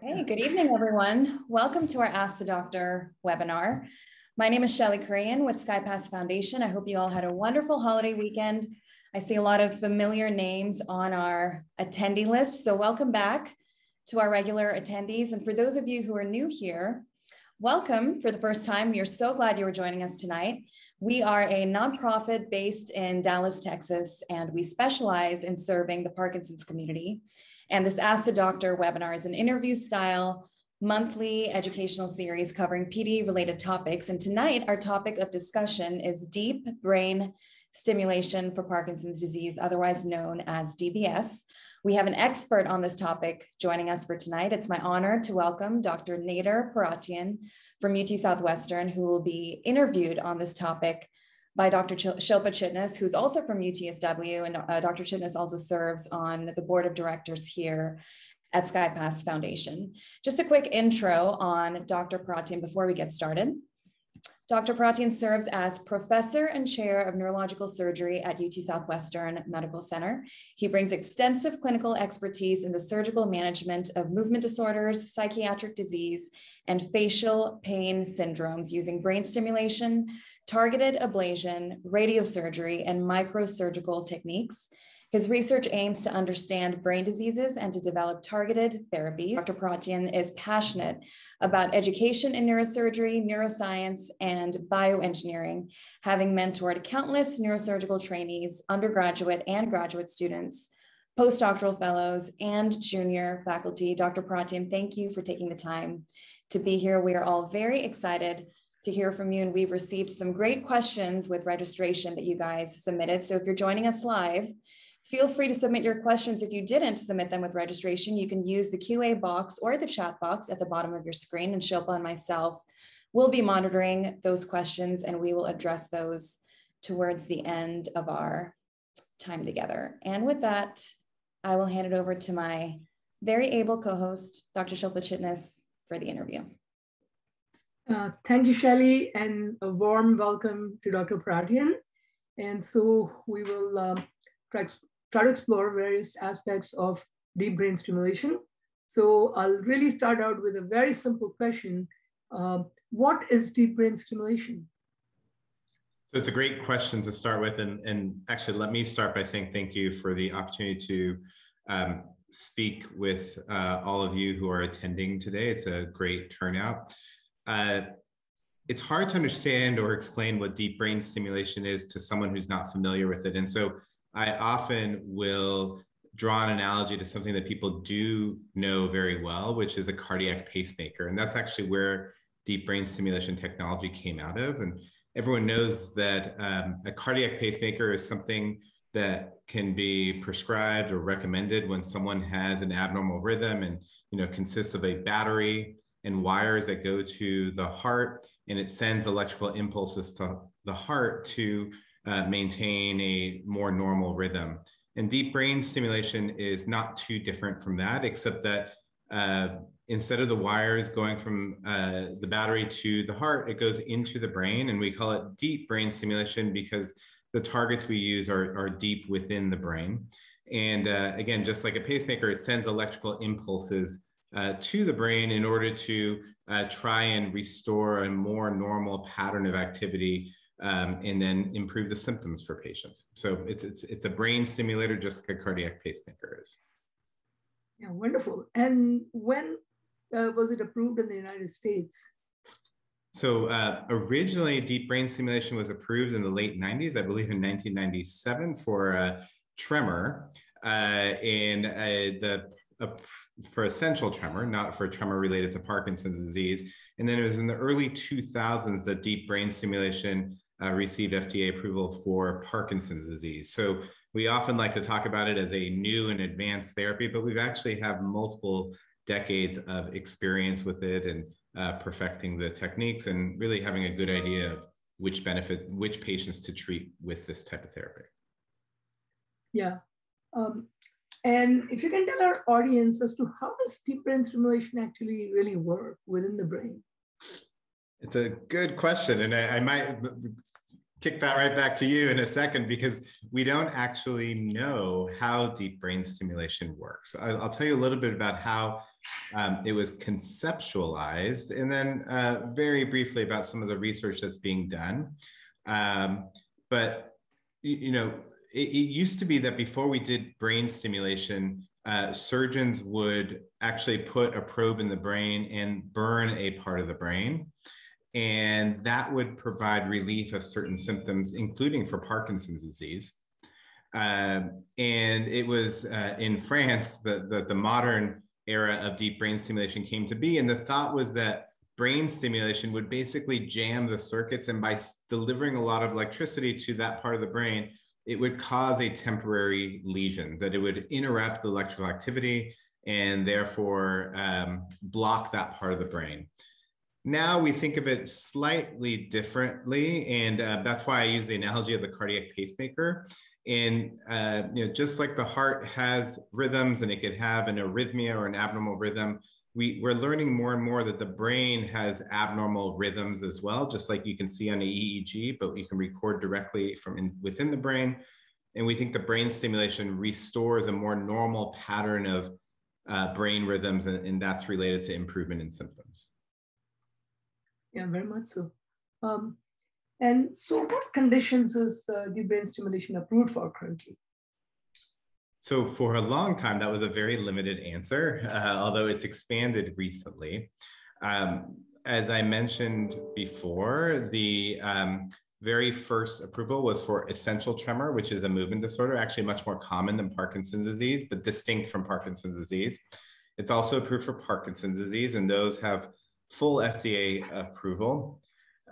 Hey, good evening, everyone. Welcome to our Ask the Doctor webinar. My name is Shelly Korean with SkyPass Foundation. I hope you all had a wonderful holiday weekend. I see a lot of familiar names on our attendee list, so welcome back to our regular attendees. And for those of you who are new here, welcome for the first time. We are so glad you are joining us tonight. We are a nonprofit based in Dallas, Texas, and we specialize in serving the Parkinson's community. And this Ask the Doctor webinar is an interview style monthly educational series covering PD related topics. And tonight, our topic of discussion is deep brain stimulation for Parkinson's disease, otherwise known as DBS. We have an expert on this topic joining us for tonight. It's my honor to welcome Dr. Nader Pouratian from UT Southwestern, who will be interviewed on this topic by Dr. Shilpa Chitnis, who's also from UTSW, and uh, Dr. Chitnis also serves on the board of directors here at SkyPass Foundation. Just a quick intro on Dr. Pouratian before we get started. Dr. Pouratian serves as professor and chair of neurological surgery at UT Southwestern Medical Center. He brings extensive clinical expertise in the surgical management of movement disorders, psychiatric disease, and facial pain syndromes using brain stimulation, targeted ablation, radiosurgery, and microsurgical techniques. His research aims to understand brain diseases and to develop targeted therapy. Dr. Pouratian is passionate about education in neurosurgery, neuroscience, and bioengineering, having mentored countless neurosurgical trainees, undergraduate and graduate students, postdoctoral fellows, and junior faculty. Dr. Pouratian, thank you for taking the time to be here. We are all very excited to hear from you. And we've received some great questions with registration that you guys submitted. So if you're joining us live, feel free to submit your questions. If you didn't submit them with registration, you can use the QA box or the chat box at the bottom of your screen and Shilpa and myself will be monitoring those questions and we will address those towards the end of our time together. And with that, I will hand it over to my very able co-host, Dr. Shilpa Chitnis, for the interview. Uh, thank you, Shelley, and a warm welcome to Dr. Pouratian. And so we will try, try to explore various aspects of deep brain stimulation. So I'll really start out with a very simple question. Uh, what is deep brain stimulation? So it's a great question to start with. And, and actually, let me start by saying thank you for the opportunity to um, speak with uh, all of you who are attending today. It's a great turnout uh, it's hard to understand or explain what deep brain stimulation is to someone who's not familiar with it. And so I often will draw an analogy to something that people do know very well, which is a cardiac pacemaker. And that's actually where deep brain stimulation technology came out of. And everyone knows that um, a cardiac pacemaker is something that can be prescribed or recommended when someone has an abnormal rhythm and you know consists of a battery and wires that go to the heart, and it sends electrical impulses to the heart to uh, maintain a more normal rhythm. And deep brain stimulation is not too different from that, except that uh, instead of the wires going from uh, the battery to the heart, it goes into the brain. And we call it deep brain stimulation because the targets we use are, are deep within the brain. And uh, again, just like a pacemaker, it sends electrical impulses uh, to the brain in order to uh, try and restore a more normal pattern of activity um, and then improve the symptoms for patients. So it's, it's, it's a brain stimulator just like a cardiac pacemaker is. Yeah, wonderful. And when uh, was it approved in the United States? So uh, originally, deep brain stimulation was approved in the late 90s, I believe in 1997 for uh, tremor. Uh, and uh, the for essential tremor, not for tremor related to Parkinson's disease. And then it was in the early 2000s that deep brain stimulation uh, received FDA approval for Parkinson's disease. So we often like to talk about it as a new and advanced therapy, but we've actually have multiple decades of experience with it and uh, perfecting the techniques and really having a good idea of which benefit, which patients to treat with this type of therapy. Yeah. Um, and if you can tell our audience as to how does deep brain stimulation actually really work within the brain? It's a good question. And I, I might kick that right back to you in a second because we don't actually know how deep brain stimulation works. I'll, I'll tell you a little bit about how um, it was conceptualized, and then uh, very briefly about some of the research that's being done. Um, but you, you know, it, it, used to be that before we did brain stimulation, uh, surgeons would actually put a probe in the brain and burn a part of the brain. And that would provide relief of certain symptoms, including for Parkinson's disease. Uh, and it was uh, in France that the, the modern era of deep brain stimulation came to be. And the thought was that brain stimulation would basically jam the circuits. And by delivering a lot of electricity to that part of the brain, it would cause a temporary lesion, that it would interrupt the electrical activity and therefore um, block that part of the brain. Now we think of it slightly differently, and uh, that's why I use the analogy of the cardiac pacemaker. And uh, you know, just like the heart has rhythms, and it could have an arrhythmia or an abnormal rhythm, we, we're learning more and more that the brain has abnormal rhythms as well, just like you can see on the EEG, but you can record directly from in, within the brain. And we think the brain stimulation restores a more normal pattern of uh, brain rhythms, and, and, that's related to improvement in symptoms. Yeah, very much so. Um, and so, what conditions is uh, the brain stimulation approved for currently? So for a long time, that was a very limited answer, uh, although it's expanded recently. Um, as I mentioned before, the um, very first approval was for essential tremor, which is a movement disorder, actually much more common than Parkinson's disease, but distinct from Parkinson's disease. It's also approved for Parkinson's disease, and those have full FDA approval.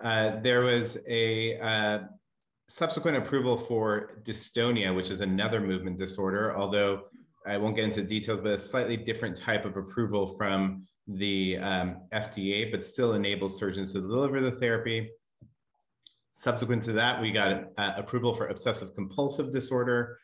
Uh, there was a uh, subsequent approval for dystonia, which is another movement disorder, although I won't get into details, but a slightly different type of approval from the um, FDA, but still enables surgeons to deliver the therapy. Subsequent to that, we got uh, approval for obsessive compulsive disorder,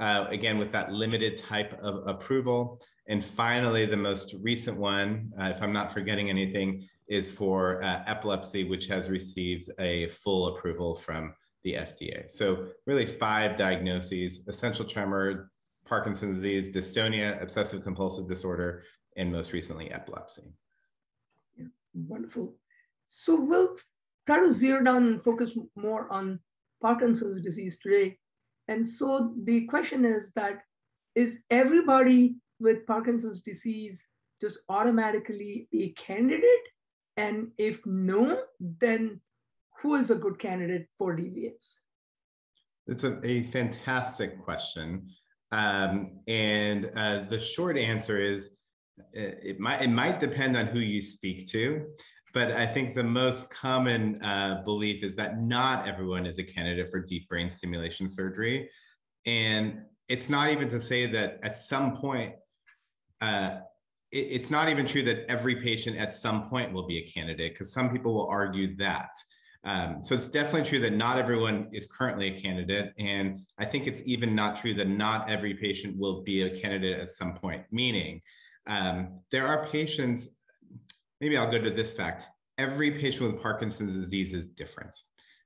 uh, again, with that limited type of approval. And finally, the most recent one, uh, if I'm not forgetting anything, is for uh, epilepsy, which has received a full approval from the FDA. So really five diagnoses, essential tremor, Parkinson's disease, dystonia, obsessive compulsive disorder, and most recently epilepsy. Yeah, wonderful. So we'll try to zero down and focus more on Parkinson's disease today. And so the question is that, is everybody with Parkinson's disease just automatically a candidate? And if no, then who is a good candidate for DBS? It's a, a fantastic question. Um, and uh, the short answer is uh, it might, it might depend on who you speak to. But I think the most common uh, belief is that not everyone is a candidate for deep brain stimulation surgery. And it's not even to say that at some point, uh, it, it's not even true that every patient at some point will be a candidate, because some people will argue that. Um, so it's definitely true that not everyone is currently a candidate. And I think it's even not true that not every patient will be a candidate at some point, meaning um, there are patients, maybe I'll go to this fact. Every patient with Parkinson's disease is different.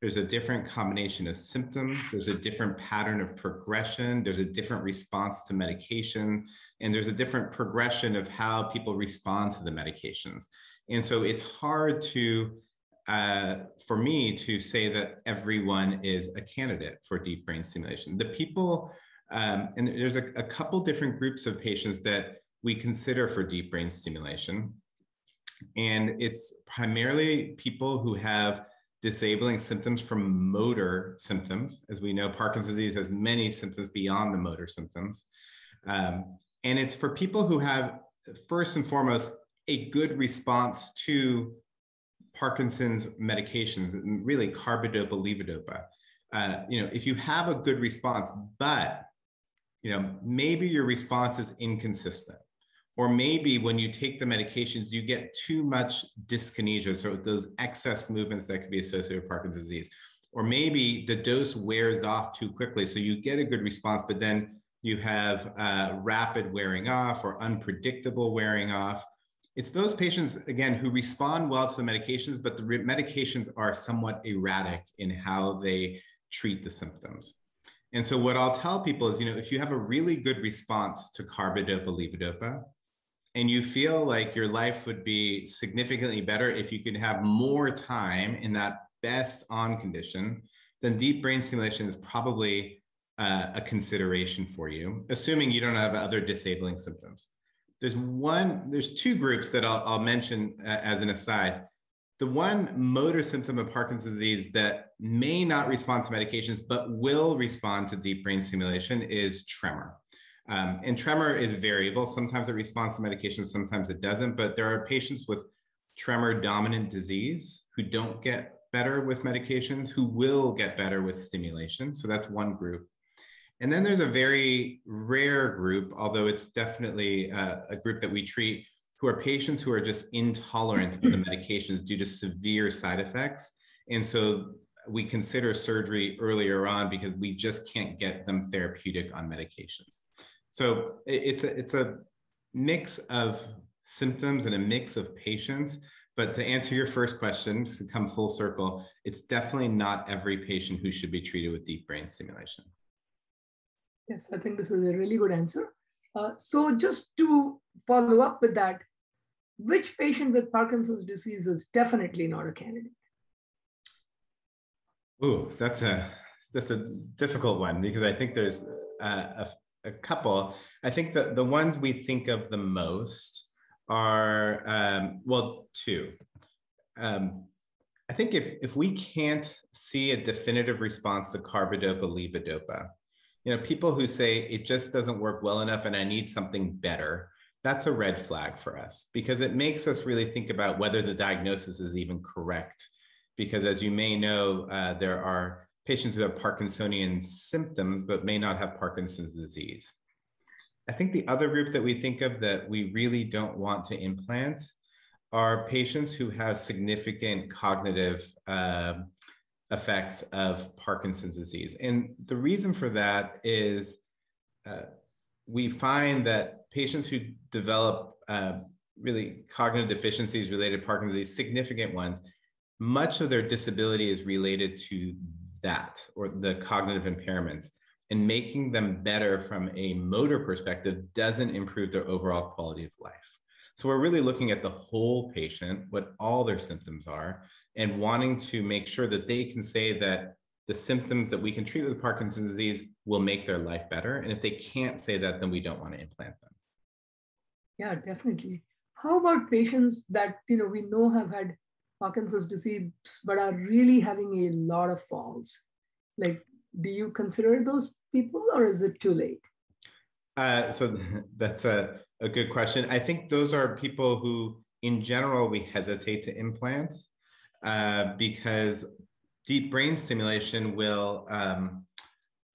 There's a different combination of symptoms. There's a different pattern of progression. There's a different response to medication. And there's a different progression of how people respond to the medications. And so it's hard to uh, for me to say that everyone is a candidate for deep brain stimulation. The people, um, and there's a, a, couple different groups of patients that we consider for deep brain stimulation. And it's primarily people who have disabling symptoms from motor symptoms. As we know, Parkinson's disease has many symptoms beyond the motor symptoms. Um, and it's for people who have, first and foremost, a good response to Parkinson's medications, really carbidopa, levodopa. Uh, you know, if you have a good response, but you know, maybe your response is inconsistent, or maybe when you take the medications, you get too much dyskinesia, so those excess movements that could be associated with Parkinson's disease, or maybe the dose wears off too quickly, so you get a good response, but then you have uh, rapid wearing off or unpredictable wearing off it's those patients, again, who respond well to the medications, but the medications are somewhat erratic in how they treat the symptoms. And so what I'll tell people is, you know, if you have a really good response to carbidopa, levodopa, and you feel like your life would be significantly better if you could have more time in that best on condition, then deep brain stimulation is probably uh, a consideration for you, assuming you don't have other disabling symptoms. There's one, there's two groups that I'll, I'll mention uh, as an aside. The one motor symptom of Parkinson's disease that may not respond to medications, but will respond to deep brain stimulation is tremor. Um, and tremor is variable. Sometimes it responds to medications, sometimes it doesn't. But there are patients with tremor dominant disease who don't get better with medications, who will get better with stimulation. So that's one group. And then there's a very rare group, although it's definitely a, a group that we treat, who are patients who are just intolerant of the medications due to severe side effects. And so we consider surgery earlier on because we just can't get them therapeutic on medications. So it's a, it's a mix of symptoms and a mix of patients. But to answer your first question, to come full circle, it's definitely not every patient who should be treated with deep brain stimulation. Yes, I think this is a really good answer. Uh, so just to follow up with that, which patient with Parkinson's disease is definitely not a candidate? Ooh, that's a that's a difficult one because I think there's a, a, a couple. I think that the ones we think of the most are um, well, two. Um, I think if if we can't see a definitive response to carbidopa levodopa, you know, people who say it just doesn't work well enough and I need something better, that's a red flag for us because it makes us really think about whether the diagnosis is even correct. Because as you may know, uh, there are patients who have Parkinsonian symptoms but may not have Parkinson's disease. I think the other group that we think of that we really don't want to implant are patients who have significant cognitive uh, effects of Parkinson's disease. And the reason for that is uh, we find that patients who develop uh, really cognitive deficiencies related to Parkinson's disease, significant ones, much of their disability is related to that or the cognitive impairments. And making them better from a motor perspective doesn't improve their overall quality of life. So we're really looking at the whole patient, what all their symptoms are, and wanting to make sure that they can say that the symptoms that we can treat with Parkinson's disease will make their life better. And if they can't say that, then we don't want to implant them. Yeah, definitely. How about patients that you know we know have had Parkinson's disease but are really having a lot of falls? Like, do you consider those people or is it too late? Uh, so that's a, a good question. I think those are people who, in general, we hesitate to implant uh, because deep brain stimulation will um,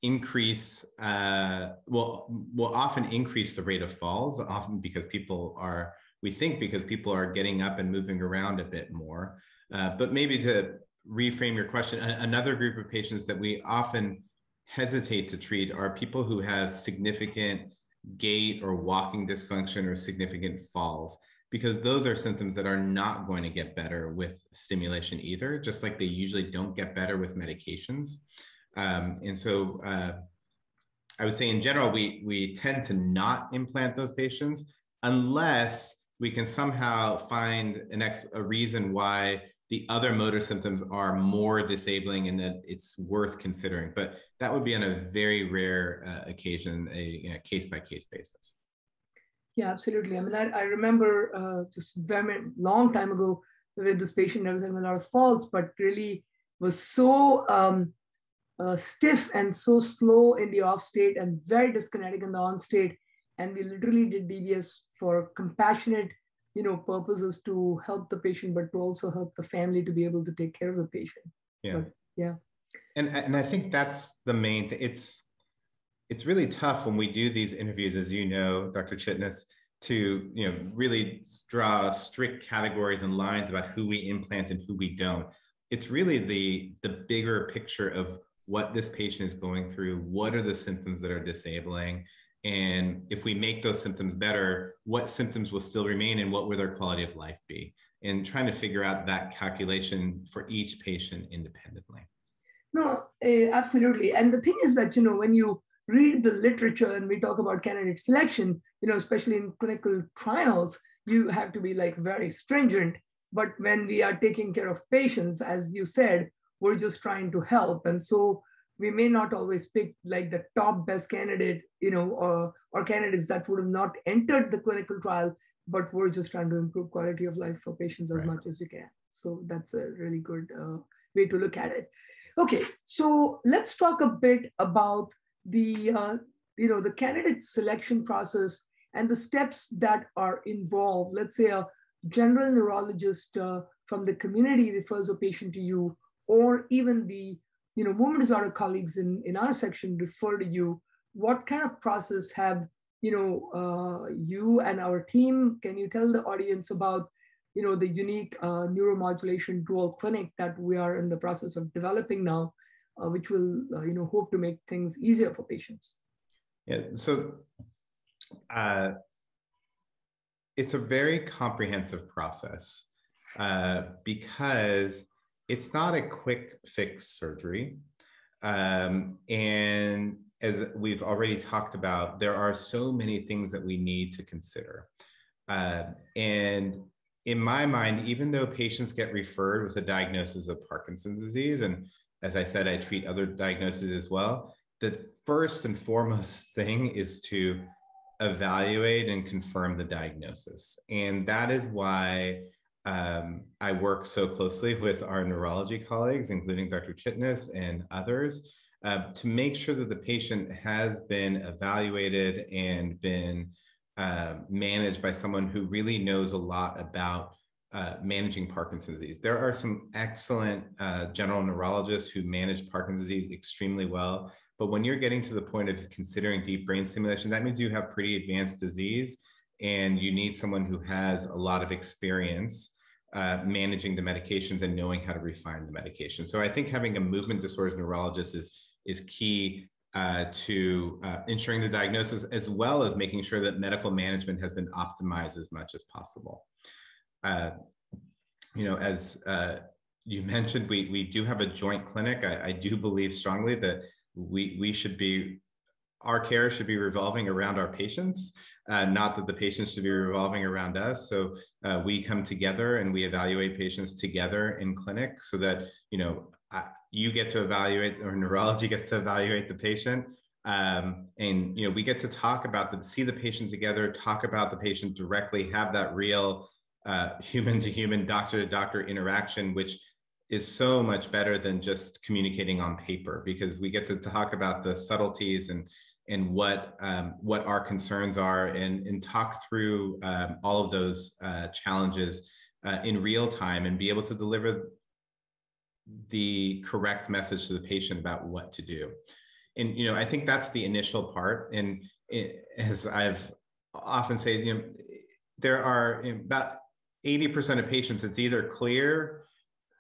increase, uh, will, will often increase the rate of falls, often because people are, we think because people are getting up and moving around a bit more. Uh, but maybe to reframe your question, another group of patients that we often hesitate to treat are people who have significant gait or walking dysfunction or significant falls because those are symptoms that are not going to get better with stimulation either, just like they usually don't get better with medications. Um, and so uh, I would say in general, we, we tend to not implant those patients unless we can somehow find an ex- a reason why the other motor symptoms are more disabling and that it's worth considering. But that would be on a very rare uh, occasion, a case by case basis. Yeah, absolutely. I mean, I, I remember uh, just very long time ago with this patient, I was having a lot of falls, but really was so um, uh, stiff and so slow in the off state and very dyskinetic in the on state. And we literally did DBS for compassionate, you know, purposes to help the patient, but to also help the family to be able to take care of the patient. Yeah. But, yeah. And, and I think that's the main thing. It's it's really tough when we do these interviews, as you know, Dr. Chitnis, to you know really draw strict categories and lines about who we implant and who we don't. It's really the the bigger picture of what this patient is going through, what are the symptoms that are disabling, and if we make those symptoms better, what symptoms will still remain and what will their quality of life be? And trying to figure out that calculation for each patient independently. No, uh, absolutely. And the thing is that, you know, when you read the literature and we talk about candidate selection, you know, especially in clinical trials, you have to be like very stringent. But when we are taking care of patients, as you said, we're just trying to help. And so we may not always pick like the top best candidate, you know, or, or candidates that would have not entered the clinical trial, but we're just trying to improve quality of life for patients as right. much as we can. So that's a really good uh, way to look at it. Okay, so let's talk a bit about the uh, you know the candidate selection process and the steps that are involved. Let's say a general neurologist uh, from the community refers a patient to you, or even the you know movement disorder colleagues in in our section refer to you. What kind of process have you know uh, you and our team? Can you tell the audience about you know, the unique uh, neuromodulation dual clinic that we are in the process of developing now, uh, which will, uh, you know, hope to make things easier for patients. Yeah, so uh, it's a very comprehensive process uh, because it's not a quick fix surgery. Um, and as we've already talked about, there are so many things that we need to consider. Uh, and in my mind, even though patients get referred with a diagnosis of Parkinson's disease, and as I said, I treat other diagnoses as well, the first and foremost thing is to evaluate and confirm the diagnosis. And that is why um, I work so closely with our neurology colleagues, including Dr. Chitnis and others, uh, to make sure that the patient has been evaluated and been uh, managed by someone who really knows a lot about uh, managing Parkinson's disease. There are some excellent uh, general neurologists who manage Parkinson's disease extremely well. But when you're getting to the point of considering deep brain stimulation, that means you have pretty advanced disease and you need someone who has a lot of experience uh, managing the medications and knowing how to refine the medication. So I think having a movement disorders neurologist is, is key uh, to uh, ensuring the diagnosis as well as making sure that medical management has been optimized as much as possible. Uh, you know, as uh, you mentioned, we, we do have a joint clinic. I, I, do believe strongly that we, we should be, our care should be revolving around our patients, uh, not that the patients should be revolving around us. So uh, we come together and we evaluate patients together in clinic so that, you know, you get to evaluate or neurology gets to evaluate the patient um, and you know we get to talk about the see the patient together talk about the patient directly have that real uh, human to human doctor to doctor interaction which is so much better than just communicating on paper because we get to talk about the subtleties and and what um, what our concerns are and and talk through um, all of those uh, challenges uh, in real time and be able to deliver the correct message to the patient about what to do. And you know, I think that's the initial part. And it, as I've often said, you know, there are about 80% of patients, it's either clear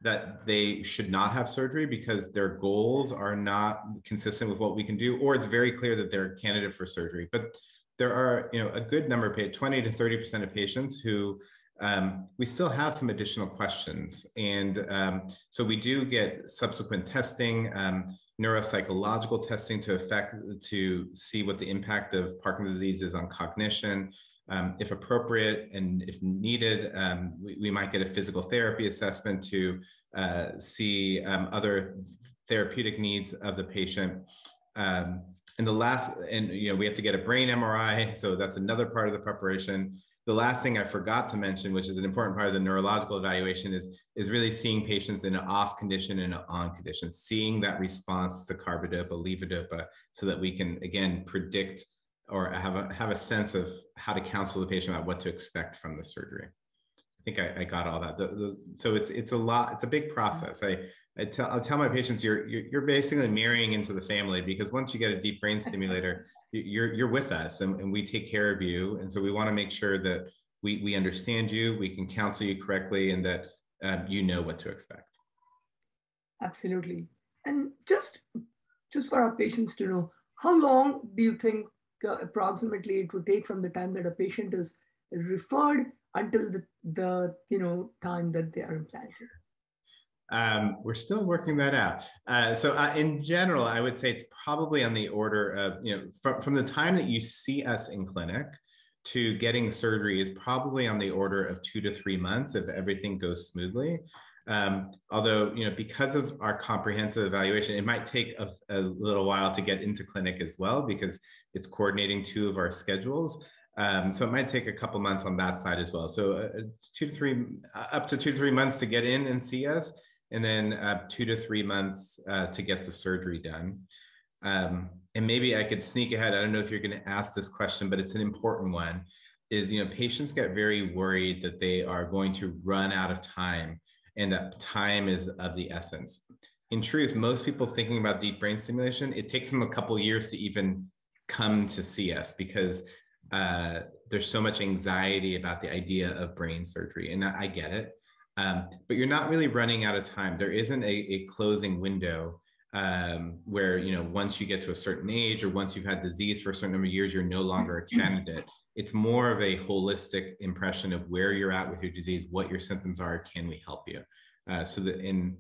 that they should not have surgery because their goals are not consistent with what we can do, or it's very clear that they're a candidate for surgery. But there are, you know, a good number of patients, 20 to 30% of patients who um, we still have some additional questions. And um, so we do get subsequent testing, um, neuropsychological testing to affect, to see what the impact of Parkinson's disease is on cognition. Um, if appropriate and if needed, um, we, we, might get a physical therapy assessment to uh, see um, other therapeutic needs of the patient. and the last, and you know, we have to get a brain MRI. So that's another part of the preparation the last thing I forgot to mention, which is an important part of the neurological evaluation, is, is really seeing patients in an off condition and an on condition, seeing that response to carbidopa, levodopa, so that we can, again, predict or have a, have a sense of how to counsel the patient about what to expect from the surgery. I think I, I got all that. The, the, so it's, it's a lot, it's a big process. I, I tell, I'll tell my patients, you're, you're, you're basically marrying into the family because once you get a deep brain stimulator, you're you're with us and, and we take care of you and so we want to make sure that we we understand you we can counsel you correctly and that um, you know what to expect absolutely and just just for our patients to know how long do you think approximately it would take from the time that a patient is referred until the, the you know time that they are implanted Um, we're still working that out. Uh, so uh, in general, I would say it's probably on the order of, you know, from, from the time that you see us in clinic to getting surgery is probably on the order of two to three months if everything goes smoothly. Um, although, you know, because of our comprehensive evaluation, it might take a, a, little while to get into clinic as well because it's coordinating two of our schedules. Um, so it might take a couple months on that side as well. So uh, two to three, uh, up to two to three months to get in and see us, and then uh, two to three months uh, to get the surgery done. Um, and maybe I could sneak ahead. I don't know if you're going to ask this question, but it's an important one. Is you know patients get very worried that they are going to run out of time and that time is of the essence. In truth, most people thinking about deep brain stimulation, it takes them a couple years to even come to see us because uh, there's so much anxiety about the idea of brain surgery, and I, I get it. Um, but you're not really running out of time. There isn't a, a closing window um, where you know once you get to a certain age or once you've had disease for a certain number of years, you're no longer a candidate. It's more of a holistic impression of where you're at with your disease, what your symptoms are, can we help you? Uh, so that in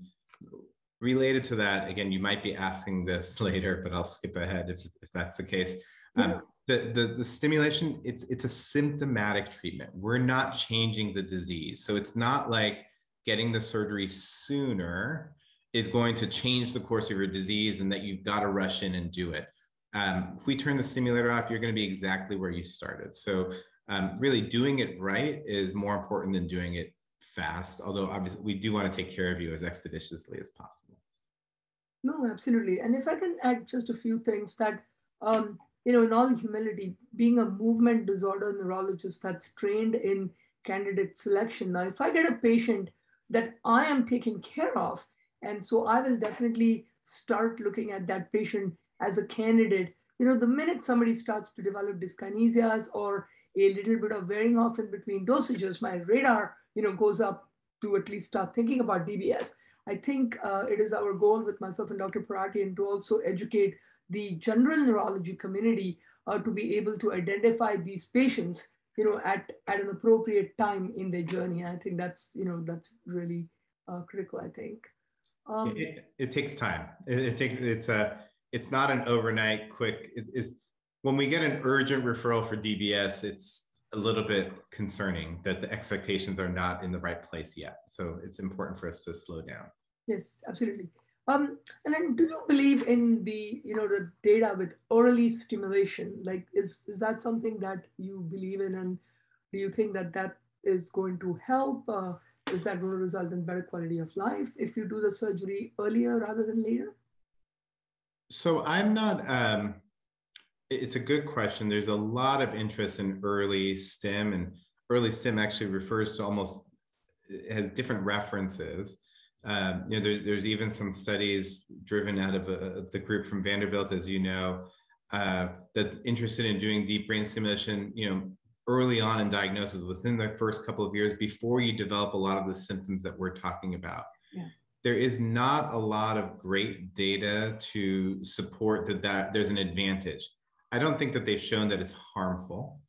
related to that, again, you might be asking this later, but I'll skip ahead if, if that's the case. Um, the, the, the stimulation, it's, it's a symptomatic treatment. We're not changing the disease. So it's not like getting the surgery sooner is going to change the course of your disease and that you've got to rush in and do it. Um, if we turn the stimulator off, you're going to be exactly where you started. So um, really doing it right is more important than doing it fast, although obviously we do want to take care of you as expeditiously as possible. No, absolutely. And if I can add just a few things that um, you know, in all humility, being a movement disorder neurologist that's trained in candidate selection. Now, if I get a patient that I am taking care of, and so I will definitely start looking at that patient as a candidate. You know, the minute somebody starts to develop dyskinesias or a little bit of wearing off in between dosages, my radar, you know, goes up to at least start thinking about DBS. I think uh, it is our goal with myself and Dr. Pouratian to also educate the general neurology community uh, to be able to identify these patients you know at, at an appropriate time in their journey i think that's you know that's really uh, critical i think um, it, it, takes time it, it takes it's a it's not an overnight quick it, it's when we get an urgent referral for dbs it's a little bit concerning that the expectations are not in the right place yet so it's important for us to slow down yes absolutely um, and then do you believe in the, you know, the data with orally stimulation? Like, is, is that something that you believe in? And do you think that that is going to help? Uh, is that going to result in better quality of life if you do the surgery earlier rather than later? So I'm not, um, it's a good question. There's a lot of interest in early stim, and early stim actually refers to almost, has different references. Um, you know, there's there's even some studies driven out of a, the group from Vanderbilt, as you know, uh, that's interested in doing deep brain stimulation. You know, early on in diagnosis, within the first couple of years, before you develop a lot of the symptoms that we're talking about. Yeah. There is not a lot of great data to support that, that there's an advantage. I don't think that they've shown that it's harmful.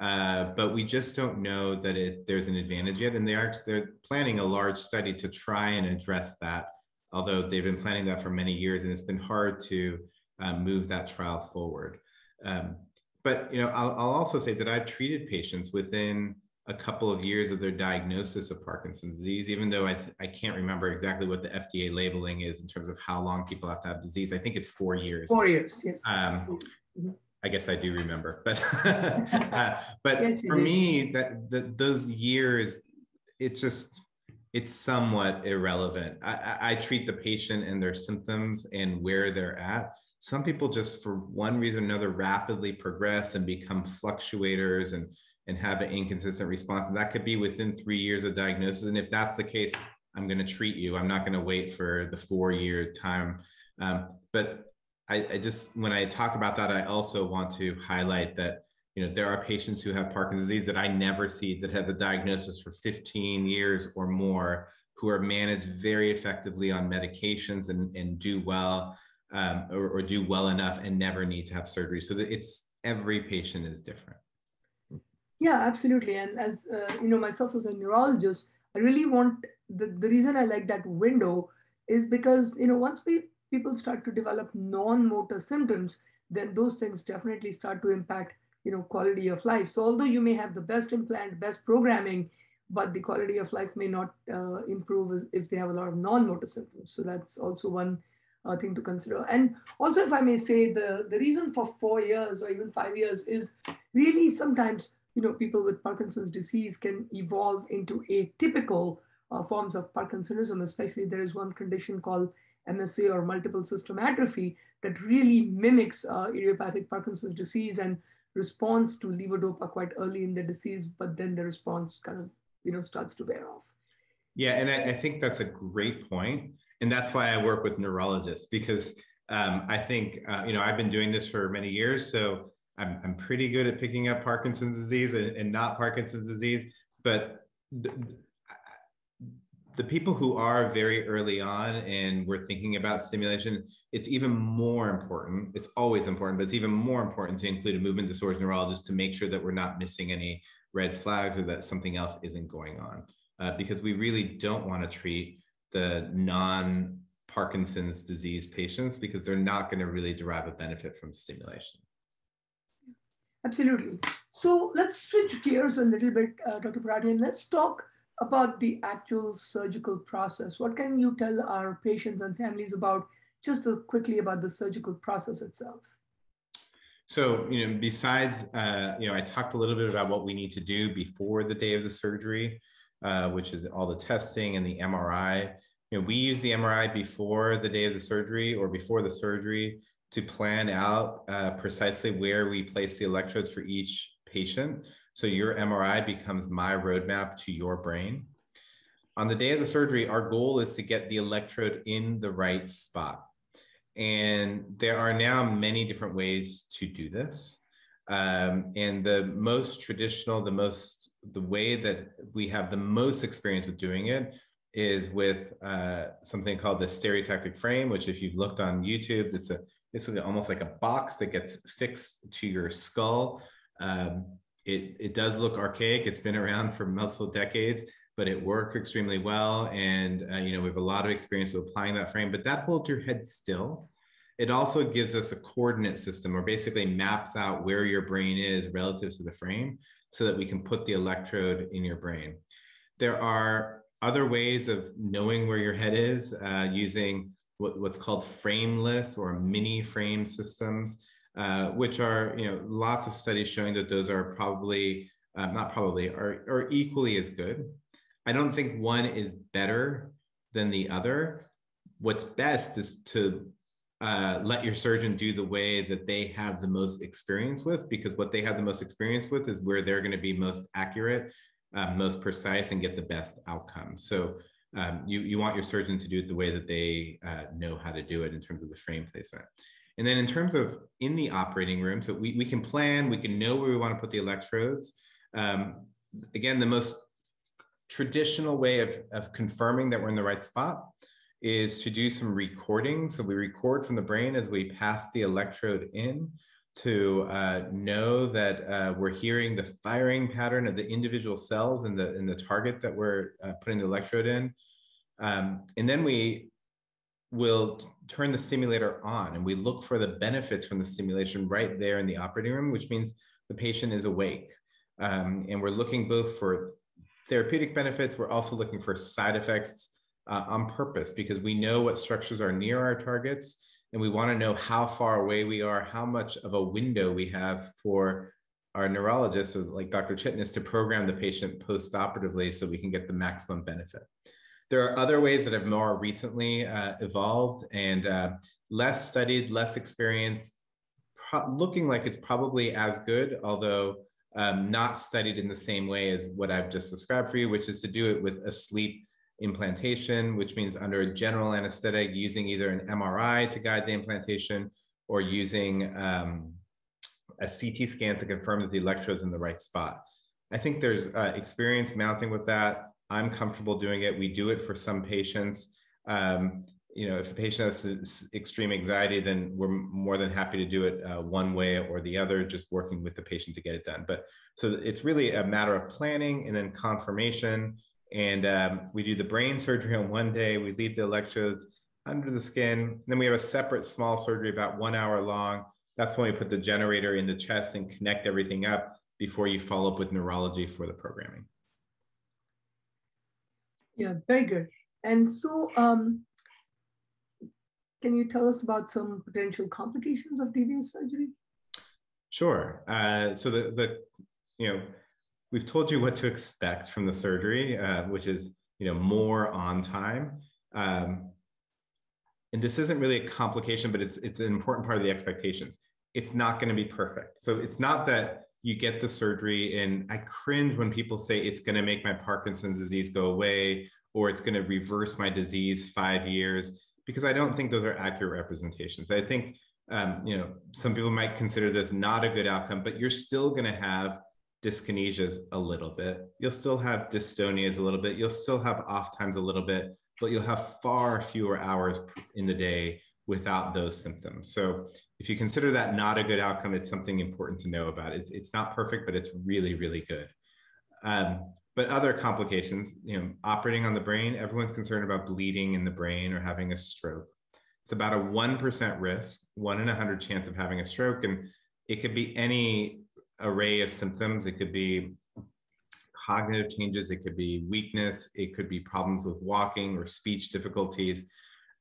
Uh, but we just don't know that it, there's an advantage yet. And they are they're planning a large study to try and address that, although they've been planning that for many years, and it's been hard to um, move that trial forward. Um, but you know, I'll, I'll, also say that I've treated patients within a couple of years of their diagnosis of Parkinson's disease, even though I, I can't remember exactly what the FDA labeling is in terms of how long people have to have disease. I think it's four years. Four years, yes. Um, mm-hmm. I guess I do remember, but uh, but yes, for me, that, that those years, it just it's somewhat irrelevant. I, I, I, treat the patient and their symptoms and where they're at. Some people just, for one reason or another, rapidly progress and become fluctuators and and have an inconsistent response. And that could be within three years of diagnosis. And if that's the case, I'm going to treat you. I'm not going to wait for the four year time. Um, but I, I just when I talk about that, I also want to highlight that you know there are patients who have Parkinson's disease that I never see that have a diagnosis for 15 years or more who are managed very effectively on medications and, and do well um, or, or, do well enough and never need to have surgery. So that it's every patient is different. Yeah, absolutely. And as uh, you know, myself as a neurologist, I really want the, the reason I like that window is because, you know, once we, people start to develop non-motor symptoms, then those things definitely start to impact, you know, quality of life. So although you may have the best implant, best programming, but the quality of life may not uh, improve if they have a lot of non-motor symptoms. So that's also one uh, thing to consider. And also, if I may say, the, the reason for four years or even five years is really sometimes, you know, people with Parkinson's disease can evolve into atypical uh, forms of Parkinsonism, especially there is one condition called MSA or multiple system atrophy that really mimics uh, idiopathic Parkinson's disease and responds to levodopa quite early in the disease, but then the response kind of, you know, starts to wear off. Yeah, and I, I think that's a great point and that's why I work with neurologists because um, I think uh, you know I've been doing this for many years, so I'm I'm pretty good at picking up Parkinson's disease and, and not Parkinson's disease. But the, the people who are very early on and we're thinking about stimulation, it's even more important. It's always important, but it's even more important to include a movement disorders neurologist to make sure that we're not missing any red flags or that something else isn't going on. Uh, because we really don't want to treat the non Parkinson's disease patients because they're not going to really derive a benefit from stimulation. Absolutely. So let's switch gears a little bit, uh, Dr. Pouratian. Let's talk about the actual surgical process. What can you tell our patients and families about just quickly about the surgical process itself? So, you know, besides, uh, you know, I talked a little bit about what we need to do before the day of the surgery, uh, which is all the testing and the MRI you know, we use the MRI before the day of the surgery or before the surgery to plan out uh, precisely where we place the electrodes for each patient. So your MRI becomes my roadmap to your brain. On the day of the surgery, our goal is to get the electrode in the right spot. And there are now many different ways to do this. Um, and the most traditional, the most, the way that we have the most experience with doing it is with uh, something called the stereotactic frame, which if you've looked on YouTube, it's a it's almost like a box that gets fixed to your skull. Um, it, it does look archaic. It's been around for multiple decades, but it works extremely well. And, uh, you know, we have a lot of experience with applying that frame, but that holds your head still. It also gives us a coordinate system or basically maps out where your brain is relative to the frame so that we can put the electrode in your brain. There are other ways of knowing where your head is uh, using what, what's called frameless or mini frame systems, uh, which are, you know, lots of studies showing that those are probably, uh, not probably, are, are equally as good. I don't think one is better than the other. What's best is to uh, let your surgeon do the way that they have the most experience with, because what they have the most experience with is where they're going to be most accurate uh, most precise and get the best outcome. So um, you, you want your surgeon to do it the way that they uh, know how to do it in terms of the frame placement. And then in terms of in the operating room, so we, we can plan, we can know where we want to put the electrodes. Um, again, the most traditional way of, of confirming that we're in the right spot is to do some recording. So we record from the brain as we pass the electrode in to uh, know that uh, we're hearing the firing pattern of the individual cells in the in the target that we're uh, putting the electrode in, um, and then we will turn the stimulator on and we look for the benefits from the stimulation right there in the operating room, which means the patient is awake, um, and we're looking both for therapeutic benefits. We're also looking for side effects uh, on purpose because we know what structures are near our targets and we want to know how far away we are, how much of a window we have for our neurologist, like Dr. Chitnis, to program the patient post-operatively so we can get the maximum benefit. There are other ways that have more recently uh, evolved and uh, less studied, less experienced, looking like it's probably as good, although um, not studied in the same way as what I've just described for you, which is to do it with a sleep implantation, which means under a general anesthetic, using either an MRI to guide the implantation or using um, a CT scan to confirm that the electrode's in the right spot. I think there's uh, experience mounting with that. I'm comfortable doing it. We do it for some patients. Um, you know, if a patient has extreme anxiety, then we're more than happy to do it uh, one way or the other, just working with the patient to get it done. But so it's really a matter of planning and then confirmation And um, we do the brain surgery on one day, we leave the electrodes under the skin. Then we have a separate small surgery about one hour long. That's when we put the generator in the chest and connect everything up before you follow up with neurology for the programming. Yeah, very good. And so, um, can you tell us about some potential complications of DBS surgery? Sure. Uh, so the the you know we've told you what to expect from the surgery, uh, which is you know more on time. Um, and this isn't really a complication, but it's it's an important part of the expectations. It's not going to be perfect. So it's not that you get the surgery and I cringe when people say it's going to make my Parkinson's disease go away or it's going to reverse my disease five years because I don't think those are accurate representations. I think um, you know some people might consider this not a good outcome, but you're still going to have dyskinesias a little bit. You'll still have dystonias a little bit. You'll still have off times a little bit, but you'll have far fewer hours in the day without those symptoms. So if you consider that not a good outcome, it's something important to know about. It's, it's not perfect, but it's really, really good. Um, but other complications, you know, operating on the brain, everyone's concerned about bleeding in the brain or having a stroke. It's about a 1% risk, one in a 100 chance of having a stroke. And it could be any array of symptoms. It could be cognitive changes, it could be weakness, it could be problems with walking or speech difficulties.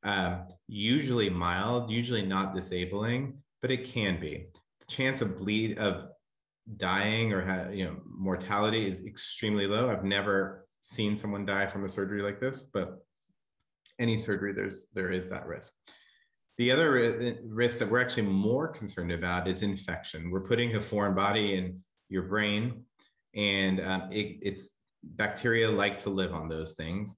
Um, usually mild, usually not disabling, but it can be. The chance of bleed of dying or have, you know mortality is extremely low. I've never seen someone die from a surgery like this, but any surgery there's there is that risk. The other risk that we're actually more concerned about is infection. We're putting a foreign body in your brain, and um, it, it's bacteria like to live on those things.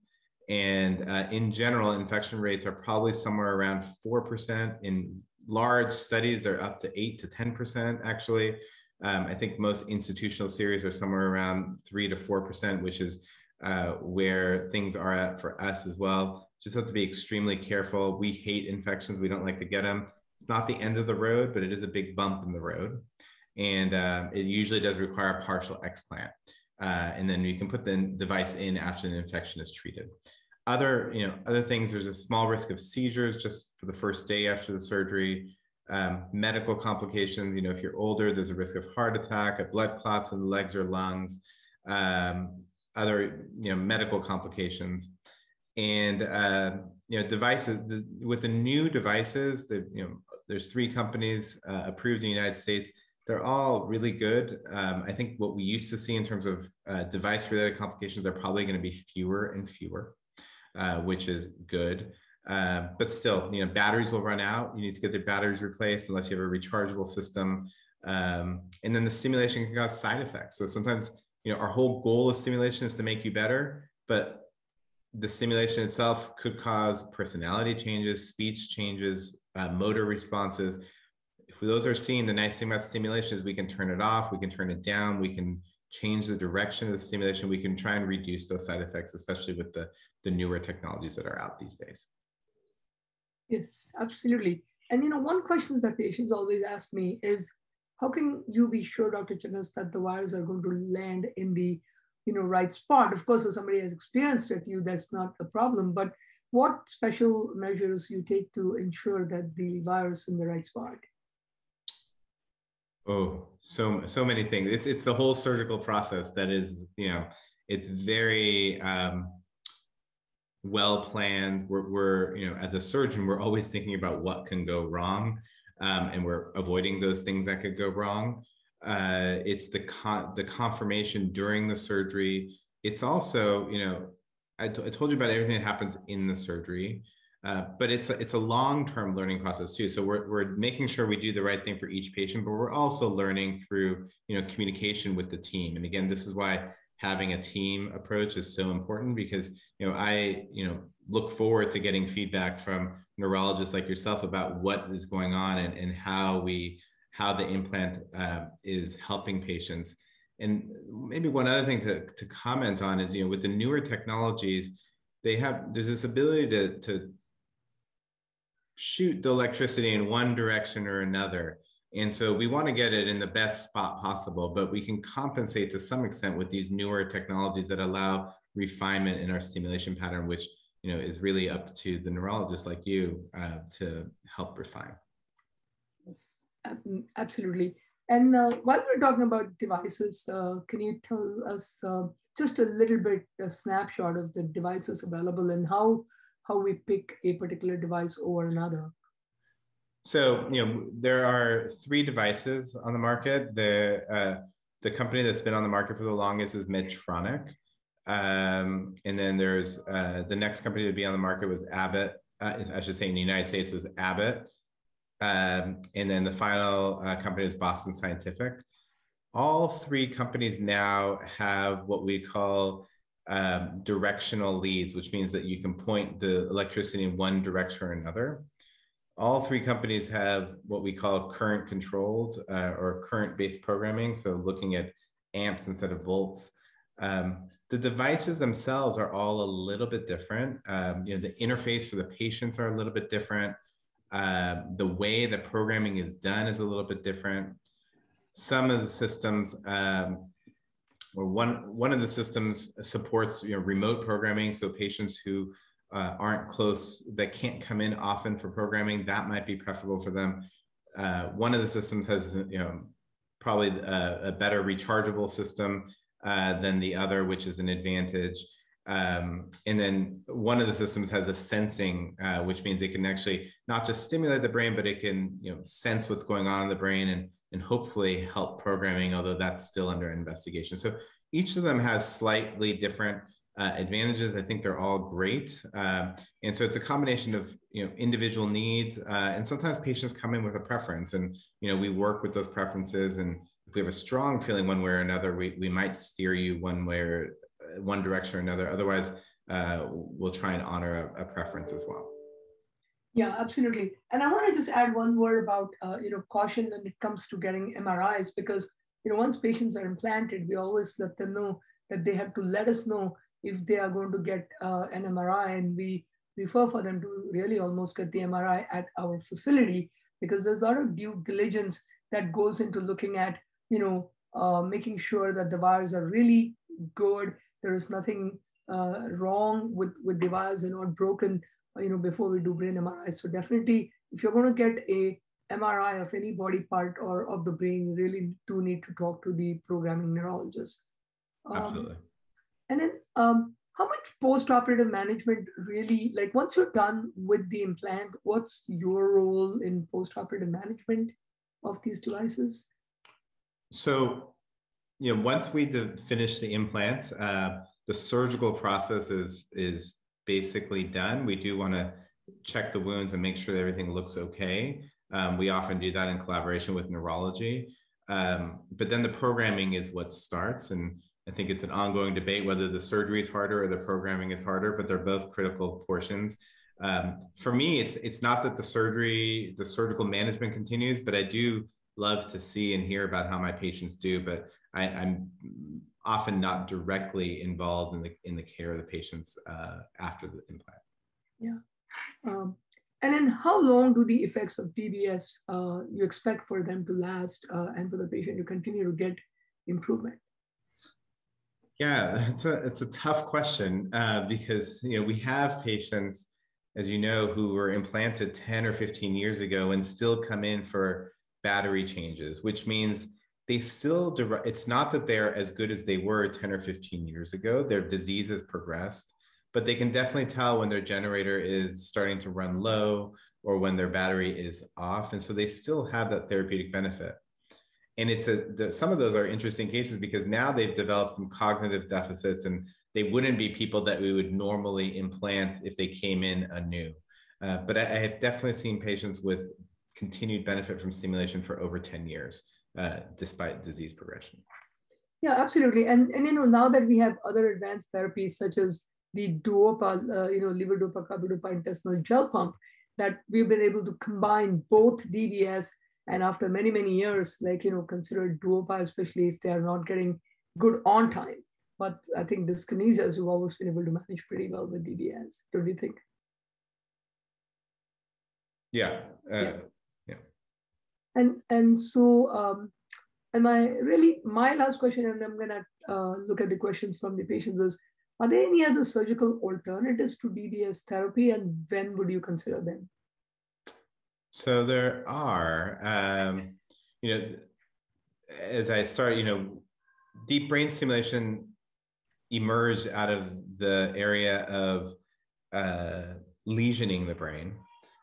And uh, in general, infection rates are probably somewhere around 4%. In large studies, they're up to 8 to 10%, actually. Um, I think most institutional series are somewhere around 3 to 4%, which is uh, where things are at for us as well. Just have to be extremely careful. We hate infections, we don't like to get them. It's not the end of the road, but it is a big bump in the road. And uh, it usually does require a partial explant. Uh, and then you can put the device in after the infection is treated. Other, you know, other things, there's a small risk of seizures just for the first day after the surgery. Um, medical complications, you know, if you're older, there's a risk of heart attack, of blood clots in the legs or lungs, um, other, you know, medical complications. And, uh, you know, devices, the, with the new devices, the, you know, there's three companies uh, approved in the United States they're all really good. Um, I think what we used to see in terms of uh, device related complications are probably going to be fewer and fewer, uh, which is good. Uh, but still, you know, batteries will run out. You need to get the batteries replaced unless you have a rechargeable system. Um, and then the stimulation can cause side effects. So sometimes, you know, our whole goal of stimulation is to make you better, but the stimulation itself could cause personality changes, speech changes, uh, motor responses those are seen, the nice thing about stimulation is we can turn it off, we can turn it down, we can change the direction of the stimulation, we can try and reduce those side effects, especially with the, the newer technologies that are out these days. Yes, absolutely. And you know, one question that patients always ask me is, how can you be sure, Dr. Chitnis, that the wires are going to land in the you know right spot? Of course, if somebody has experienced it, you that's not a problem. But what special measures you take to ensure that the wires in the right spot? Oh, so so many things. It's it's the whole surgical process that is, you know, it's very um, well planned. We're, we're, you know, as a surgeon, we're always thinking about what can go wrong, um, and we're avoiding those things that could go wrong. Uh, it's the con- the confirmation during the surgery. It's also, you know, I, t- I told you about everything that happens in the surgery. Uh, but it's a, it's a long-term learning process too. So we're, we're making sure we do the right thing for each patient, but we're also learning through you know communication with the team. And again, this is why having a team approach is so important because you know I you know look forward to getting feedback from neurologists like yourself about what is going on and, and how we how the implant uh, is helping patients. And maybe one other thing to, to comment on is you know with the newer technologies, they have there's this ability to to shoot the electricity in one direction or another. And so we want to get it in the best spot possible, but we can compensate to some extent with these newer technologies that allow refinement in our stimulation pattern, which you know is really up to the neurologist like you uh, to help refine. Yes, absolutely. And uh, while we're talking about devices, uh, can you tell us uh, just a little bit a snapshot of the devices available and how how we pick a particular device over another? So you know there are three devices on the market. The uh, the company that's been on the market for the longest is Medtronic, um, and then there's uh, the next company to be on the market was Abbott. Uh, I should say in the United States was Abbott, um, and then the final uh, company is Boston Scientific. All three companies now have what we call um, directional leads, which means that you can point the electricity in one direction or another. All three companies have what we call current controlled uh, or current based programming. So looking at amps instead of volts. Um, the devices themselves are all a little bit different. Um, you know, the interface for the patients are a little bit different. Uh, the way the programming is done is a little bit different. Some of the systems, um, or one one of the systems supports you know remote programming, so patients who uh, aren't close that can't come in often for programming that might be preferable for them. Uh, one of the systems has you know probably a, a better rechargeable system uh, than the other, which is an advantage. Um, and then one of the systems has a sensing, uh, which means it can actually not just stimulate the brain, but it can you know sense what's going on in the brain and and hopefully help programming, although that's still under investigation. So each of them has slightly different uh, advantages. I think they're all great, uh, and so it's a combination of you know individual needs, uh, and sometimes patients come in with a preference, and you know we work with those preferences, and if we have a strong feeling one way or another, we we might steer you one way or one direction or another. Otherwise, uh, we'll try and honor a, a, preference as well. Yeah, absolutely. And I want to just add one word about uh, you know caution when it comes to getting MRIs because you know once patients are implanted, we always let them know that they have to let us know if they are going to get uh, an MRI, and we prefer for them to really almost get the MRI at our facility because there's a lot of due diligence that goes into looking at you know uh, making sure that the wires are really good there is nothing uh, wrong with, with device and not broken, you know, before we do brain MRI. So definitely, if you're going to get a MRI of any body part or of the brain, you really do need to talk to the programming neurologist. Um, Absolutely. And then, um, how much post-operative management really, like once you're done with the implant, what's your role in post-operative management of these devices? So you know, once we finish the implants, uh, the surgical process is is basically done. We do want to check the wounds and make sure that everything looks okay. Um, we often do that in collaboration with neurology. Um, but then the programming is what starts. And I think it's an ongoing debate whether the surgery is harder or the programming is harder, but they're both critical portions. Um, for me, it's it's not that the surgery, the surgical management continues, but I do love to see and hear about how my patients do. But I, am often not directly involved in the in the care of the patients uh, after the implant. Yeah. Um, and then how long do the effects of DBS uh, you expect for them to last uh, and for the patient to continue to get improvement? Yeah, it's a it's a tough question uh, because you know we have patients, as you know, who were implanted 10 or 15 years ago and still come in for battery changes, which means they still it's not that they're as good as they were 10 or 15 years ago their disease has progressed but they can definitely tell when their generator is starting to run low or when their battery is off and so they still have that therapeutic benefit. And it's a the, some of those are interesting cases because now they've developed some cognitive deficits and they wouldn't be people that we would normally implant if they came in anew. Uh, but I, I have definitely seen patients with continued benefit from stimulation for over 10 years uh, despite disease progression. Yeah, absolutely. And, and, you know, now that we have other advanced therapies such as the Duopa, uh, you know, levodopa carbidopa intestinal gel pump, that we've been able to combine both DBS and after many, many years, like, you know, consider Duopa, especially if they are not getting good on time. But I think dyskinesias, we've always been able to manage pretty well with DBS. Don't you think? Yeah. Uh, yeah and and so um, and my really my last question and i'm to uh, look at the questions from the patients is Are there any other surgical alternatives to DBS therapy and when would you consider them? So there are, um, you know, as I start, you know, deep brain stimulation emerged out of the area of uh, lesioning the brain.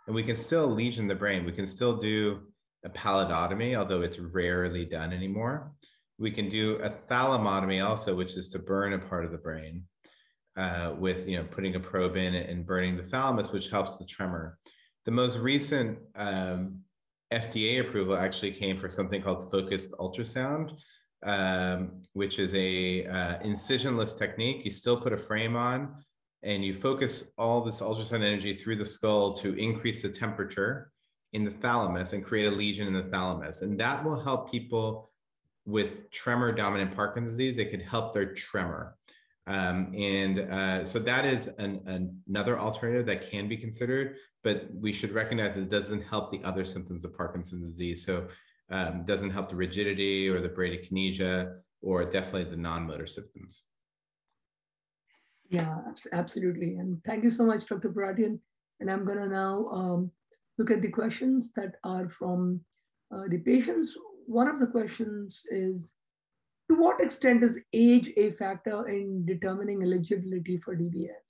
And we can still lesion the brain. We can still do a pallidotomy, although it's rarely done anymore. We can do a thalamotomy also, which is to burn a part of the brain uh, with, you know, putting a probe in and burning the thalamus, which helps the tremor. The most recent um, FDA approval actually came for something called focused ultrasound, um, which is a uh, incisionless technique. You still put a frame on, and you focus all this ultrasound energy through the skull to increase the temperature in the thalamus and create a lesion in the thalamus. And that will help people with tremor dominant Parkinson's disease. It can help their tremor. Um, and uh, so that is an, an, another alternative that can be considered, but we should recognize that it doesn't help the other symptoms of Parkinson's disease. So um, doesn't help the rigidity or the bradykinesia or definitely the non-motor symptoms. Yeah, absolutely. And thank you so much, Dr. Pouratian. And I'm gonna now um, look at the questions that are from uh, the patients. One of the questions is, to what extent is age a factor in determining eligibility for DBS?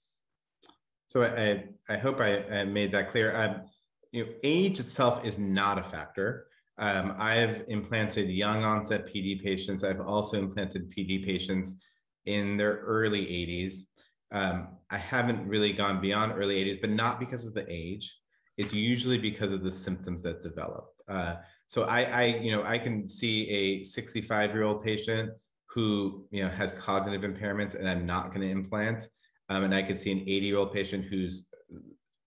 So I, I hope I, I made that clear. Um, you know, age itself is not a factor. Um, I've implanted young onset PD patients. I've also implanted PD patients in their early 80s. Um, I haven't really gone beyond early 80s, but not because of the age. It's usually because of the symptoms that develop. Uh, so I, I, you know, I can see a 65 year old patient who, you know, has cognitive impairments and I'm not going to implant. Um, and I could see an 80 year old patient who's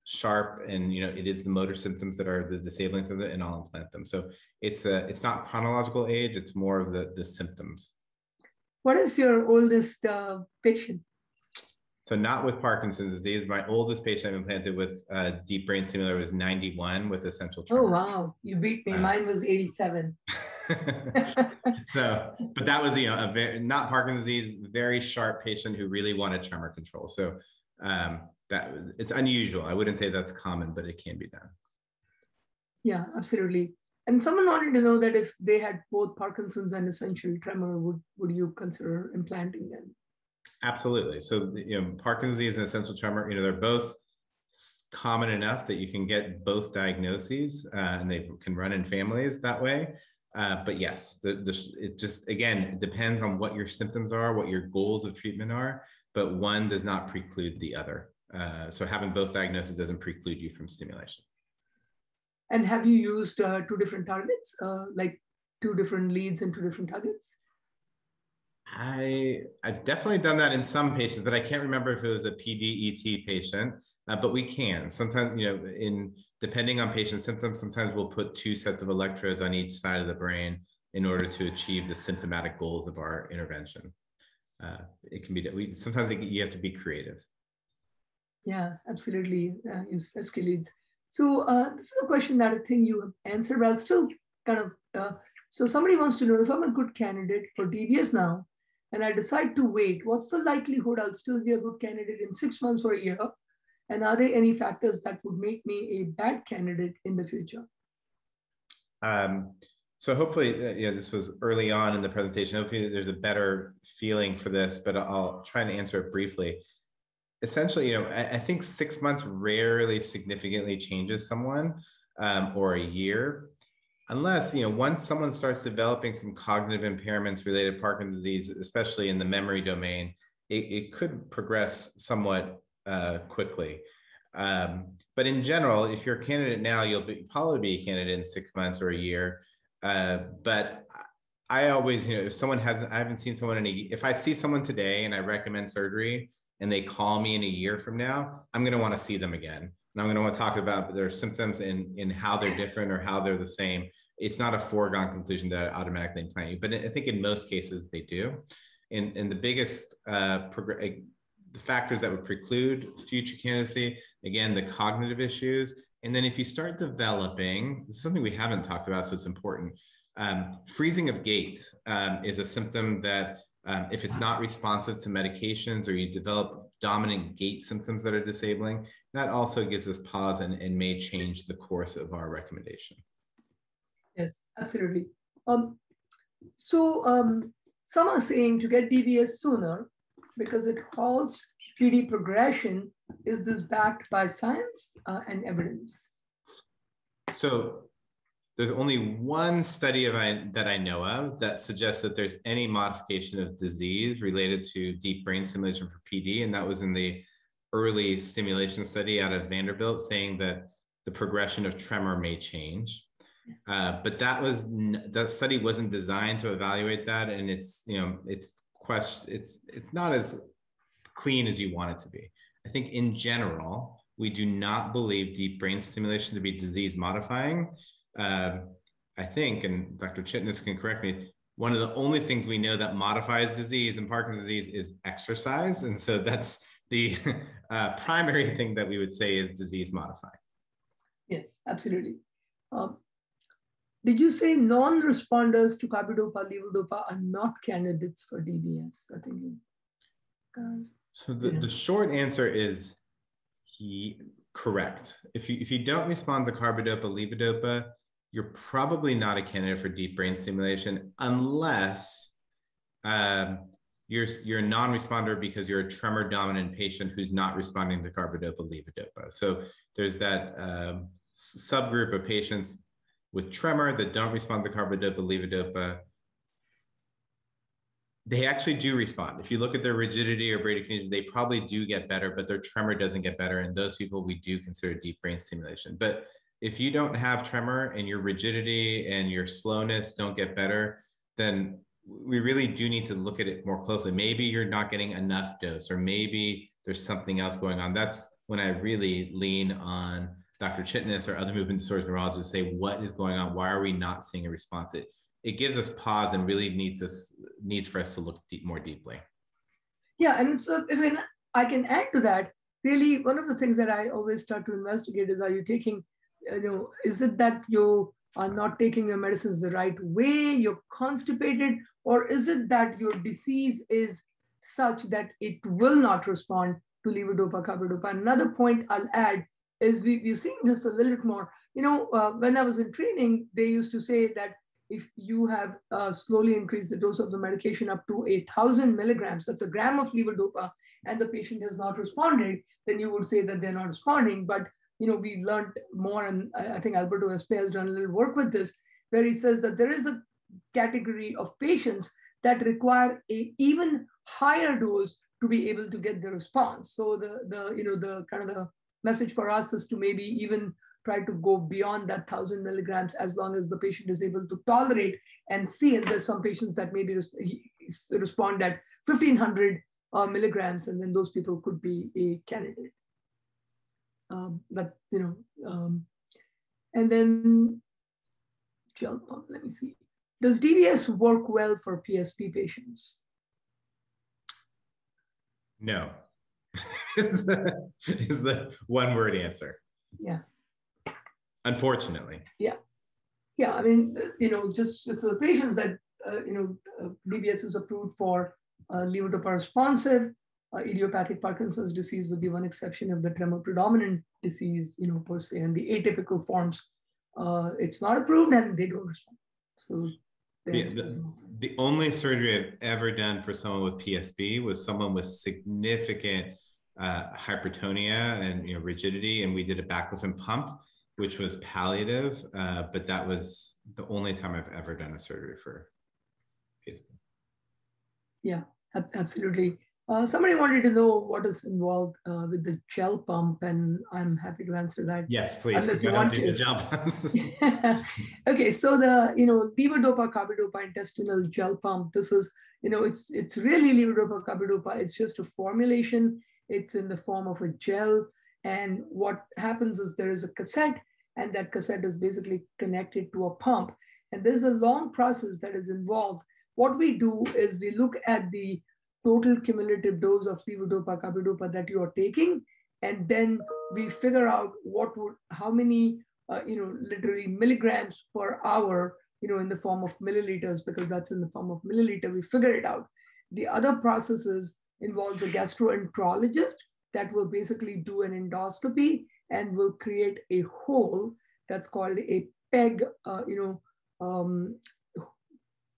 sharp and, you know, it is the motor symptoms that are the disabling symptoms and I'll implant them. So it's a, it's not chronological age. It's more of the, the symptoms. What is your oldest uh, patient? So not with Parkinson's disease. My oldest patient I've implanted with uh, deep brain stimulator was 91 with essential tremor. Oh, wow. You beat me. Uh, Mine was 87. so, but that was, you know, a very, not Parkinson's disease, very sharp patient who really wanted tremor control. So um, that it's unusual. I wouldn't say that's common, but it can be done. Yeah, absolutely. And someone wanted to know that if they had both Parkinson's and essential tremor, would, would you consider implanting them? Absolutely. So, you know, Parkinson's disease and essential tremor, you know, they're both common enough that you can get both diagnoses uh, and they can run in families that way. Uh, but yes, the, the, it just, again, it depends on what your symptoms are, what your goals of treatment are, but one does not preclude the other. Uh, so having both diagnoses doesn't preclude you from stimulation. And have you used uh, two different targets, uh, like two different leads and two different targets? I I've definitely done that in some patients, but I can't remember if it was a PDET patient. Uh, but we can sometimes, you know, in depending on patient symptoms, sometimes we'll put two sets of electrodes on each side of the brain in order to achieve the symptomatic goals of our intervention. Uh, it can be we sometimes it, you have to be creative. Yeah, absolutely. Uh, use rescue leads. So uh, this is a question that I think you answered, but I'll still kind of. Uh, so somebody wants to know if I'm a good candidate for DBS now, and I decide to wait, what's the likelihood I'll still be a good candidate in six months or a year? And are there any factors that would make me a bad candidate in the future? Um, so hopefully, uh, yeah, this was early on in the presentation. Hopefully there's a better feeling for this, but I'll try and answer it briefly. Essentially, you know, I, I think six months rarely significantly changes someone um, or a year unless you know once someone starts developing some cognitive impairments related to parkinson's disease especially in the memory domain it, it could progress somewhat uh, quickly. Um, but in general if you're a candidate now you'll be, probably be a candidate in six months or a year. Uh, but i always you know if someone hasn't i haven't seen someone in a if i see someone today and i recommend surgery and they call me in a year from now i'm going to want to see them again. And I'm going to want to talk about their symptoms and in how they're different or how they're the same. It's not a foregone conclusion to automatically implant you, but I think in most cases they do. And, and the biggest uh, the factors that would preclude future candidacy, again, the cognitive issues. And then if you start developing, this is something we haven't talked about, so it's important. Um, freezing of gait um, is a symptom that Um, if it's not responsive to medications or you develop dominant gait symptoms that are disabling, that also gives us pause and, and may change the course of our recommendation. Yes, absolutely. Um, so um, some are saying to get DBS sooner because it halts PD progression. Is this backed by science uh, and evidence? So there's only one study of I, that I know of that suggests that there's any modification of disease related to deep brain stimulation for PD, and that was in the early stimulation study out of Vanderbilt, saying that the progression of tremor may change. Uh, but that was that study wasn't designed to evaluate that, and it's you know it's question it's it's not as clean as you want it to be. I think in general we do not believe deep brain stimulation to be disease modifying um, I think, and Dr. Chitnis can correct me, one of the only things we know that modifies disease and Parkinson's disease is exercise. And so that's the uh, primary thing that we would say is disease modifying. Yes, absolutely. Um, did you say non-responders to carbidopa, levodopa are not candidates for DBS? I think you guys. So the, yeah. the short answer is he correct. If you if you don't respond to carbidopa, levodopa, you're probably not a candidate for deep brain stimulation unless um, you're you're a non-responder because you're a tremor dominant patient who's not responding to carbidopa levodopa. So there's that um, subgroup of patients with tremor that don't respond to carbidopa levodopa. They actually do respond. If you look at their rigidity or bradykinesia, they probably do get better, but their tremor doesn't get better. And those people we do consider deep brain stimulation. But if you don't have tremor and your rigidity and your slowness don't get better, then we really do need to look at it more closely. Maybe you're not getting enough dose, or maybe there's something else going on. That's when I really lean on Dr. Chitnis or other movement disorders neurologists say, what is going on? Why are we not seeing a response? It, it gives us pause and really needs us needs for us to look deep, more deeply. Yeah, and so if I can add to that, really one of the things that I always start to investigate is: Are you taking uh, you know, is it that you are not taking your medicines the right way, you're constipated, or is it that your disease is such that it will not respond to levodopa, carbidopa? Another point I'll add is we, we've seen this a little bit more. You know, uh, when I was in training, they used to say that if you have uh, slowly increased the dose of the medication up to a thousand milligrams, that's a gram of levodopa, and the patient has not responded, then you would say that they're not responding. But you know, we've learned more, and I think Alberto Espay has done a little work with this, where he says that there is a category of patients that require a even higher dose to be able to get the response. So the the you know the kind of the message for us is to maybe even try to go beyond that thousand milligrams as long as the patient is able to tolerate and see. And there's some patients that maybe respond at 1500 uh, milligrams, and then those people could be a candidate um, that, you know, um, and then gel pump, let me see. Does DBS work well for PSP patients? No, is, the, is the one word answer. Yeah. Unfortunately. Yeah. Yeah, I mean, you know, just so the patients that, uh, you know, uh, DBS is approved for uh, levodopa responsive, uh, idiopathic Parkinson's disease with the one exception of the tremor predominant disease, you know, per se, and the atypical forms, uh, it's not approved and they don't respond. So the, the, the, only surgery I've ever done for someone with PSP was someone with significant uh, hypertonia and you know rigidity, and we did a baclofen pump, which was palliative, uh, but that was the only time I've ever done a surgery for. Yeah, absolutely. Uh, somebody wanted to know what is involved uh, with the gel pump, and I'm happy to answer that. Yes, please. Unless you want to. The gel pumps. okay, so the you know levodopa carbidopa intestinal gel pump. This is you know it's it's really levodopa carbidopa. It's just a formulation. It's in the form of a gel, and what happens is there is a cassette, and that cassette is basically connected to a pump, and there's a long process that is involved. What we do is we look at the total cumulative dose of levodopa carbidopa that you are taking and then we figure out what would how many uh, you know literally milligrams per hour you know in the form of milliliters because that's in the form of milliliter we figure it out. The other processes involves a gastroenterologist that will basically do an endoscopy and will create a hole that's called a peg, uh, you know, um,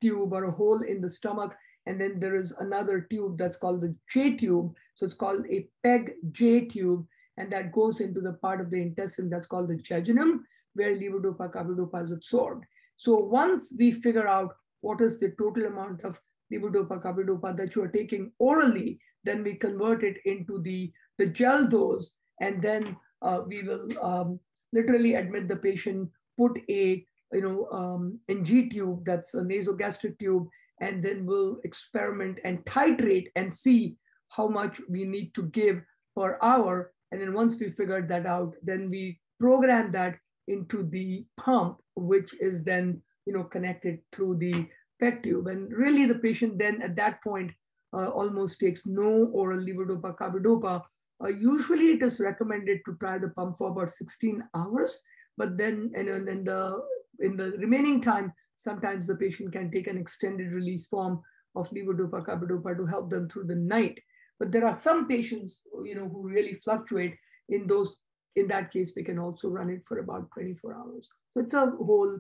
tube or a hole in the stomach. And then there is another tube that's called the J tube. So it's called a PEG J tube. And that goes into the part of the intestine that's called the jejunum, where levodopa carbidopa is absorbed. So once we figure out what is the total amount of levodopa carbidopa that you are taking orally, then we convert it into the, the gel dose. And then uh, we will um, literally admit the patient, put a you know, um, NG tube, that's a nasogastric tube, and then we'll experiment and titrate and see how much we need to give per hour. And then once we figured that out, then we program that into the pump, which is then you know connected through the PEG tube. And really the patient then at that point uh, almost takes no oral levodopa carbidopa. Uh, usually it is recommended to try the pump for about 16 hours, but then and then the in the remaining time, sometimes the patient can take an extended release form of levodopa carbidopa to help them through the night. But there are some patients, you know, who really fluctuate. In those, in that case, we can also run it for about 24 hours. So it's a whole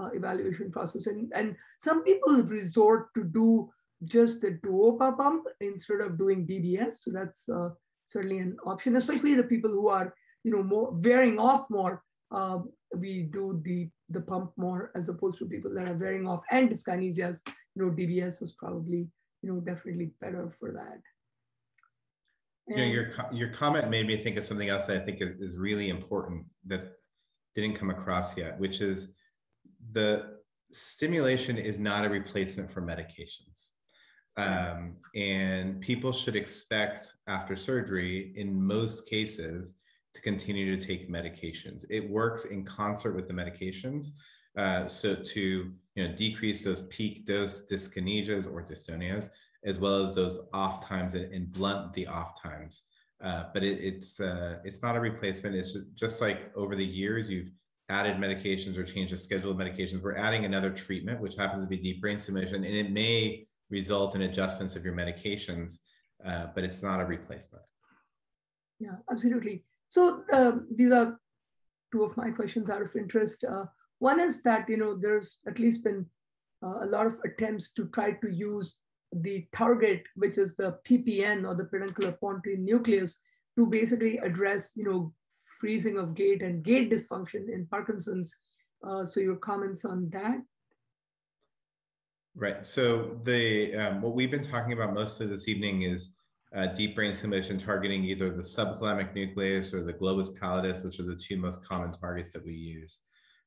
uh, evaluation process. And, and some people resort to do just the Duopa pump instead of doing DBS. So that's uh, certainly an option, especially the people who are, you know, more wearing off more. Uh, we do the the pump more as opposed to people that are wearing off and dyskinesias. You know, DBS is probably you know definitely better for that. And, yeah, your your comment made me think of something else that I think is, is really important that didn't come across yet, which is the stimulation is not a replacement for medications. Um, and people should expect after surgery, in most cases, to continue to take medications. It works in concert with the medications. Uh, so to you know decrease those peak dose dyskinesias or dystonias, as well as those off times and, and blunt the off times. Uh, but it, it's uh, it's not a replacement. It's just, just like over the years you've added medications or changed the schedule of medications. We're adding another treatment, which happens to be deep brain stimulation, and it may result in adjustments of your medications, uh, but it's not a replacement. Yeah, absolutely. So uh, these are two of my questions out of interest. Uh, one is that you know there's at least been uh, a lot of attempts to try to use the target, which is the PPN or the peduncular pontine nucleus, to basically address you know freezing of gait and gait dysfunction in Parkinson's. Uh, so your comments on that? Right. So the um, what we've been talking about mostly this evening is uh, deep brain stimulation targeting either the subthalamic nucleus or the globus pallidus, which are the two most common targets that we use.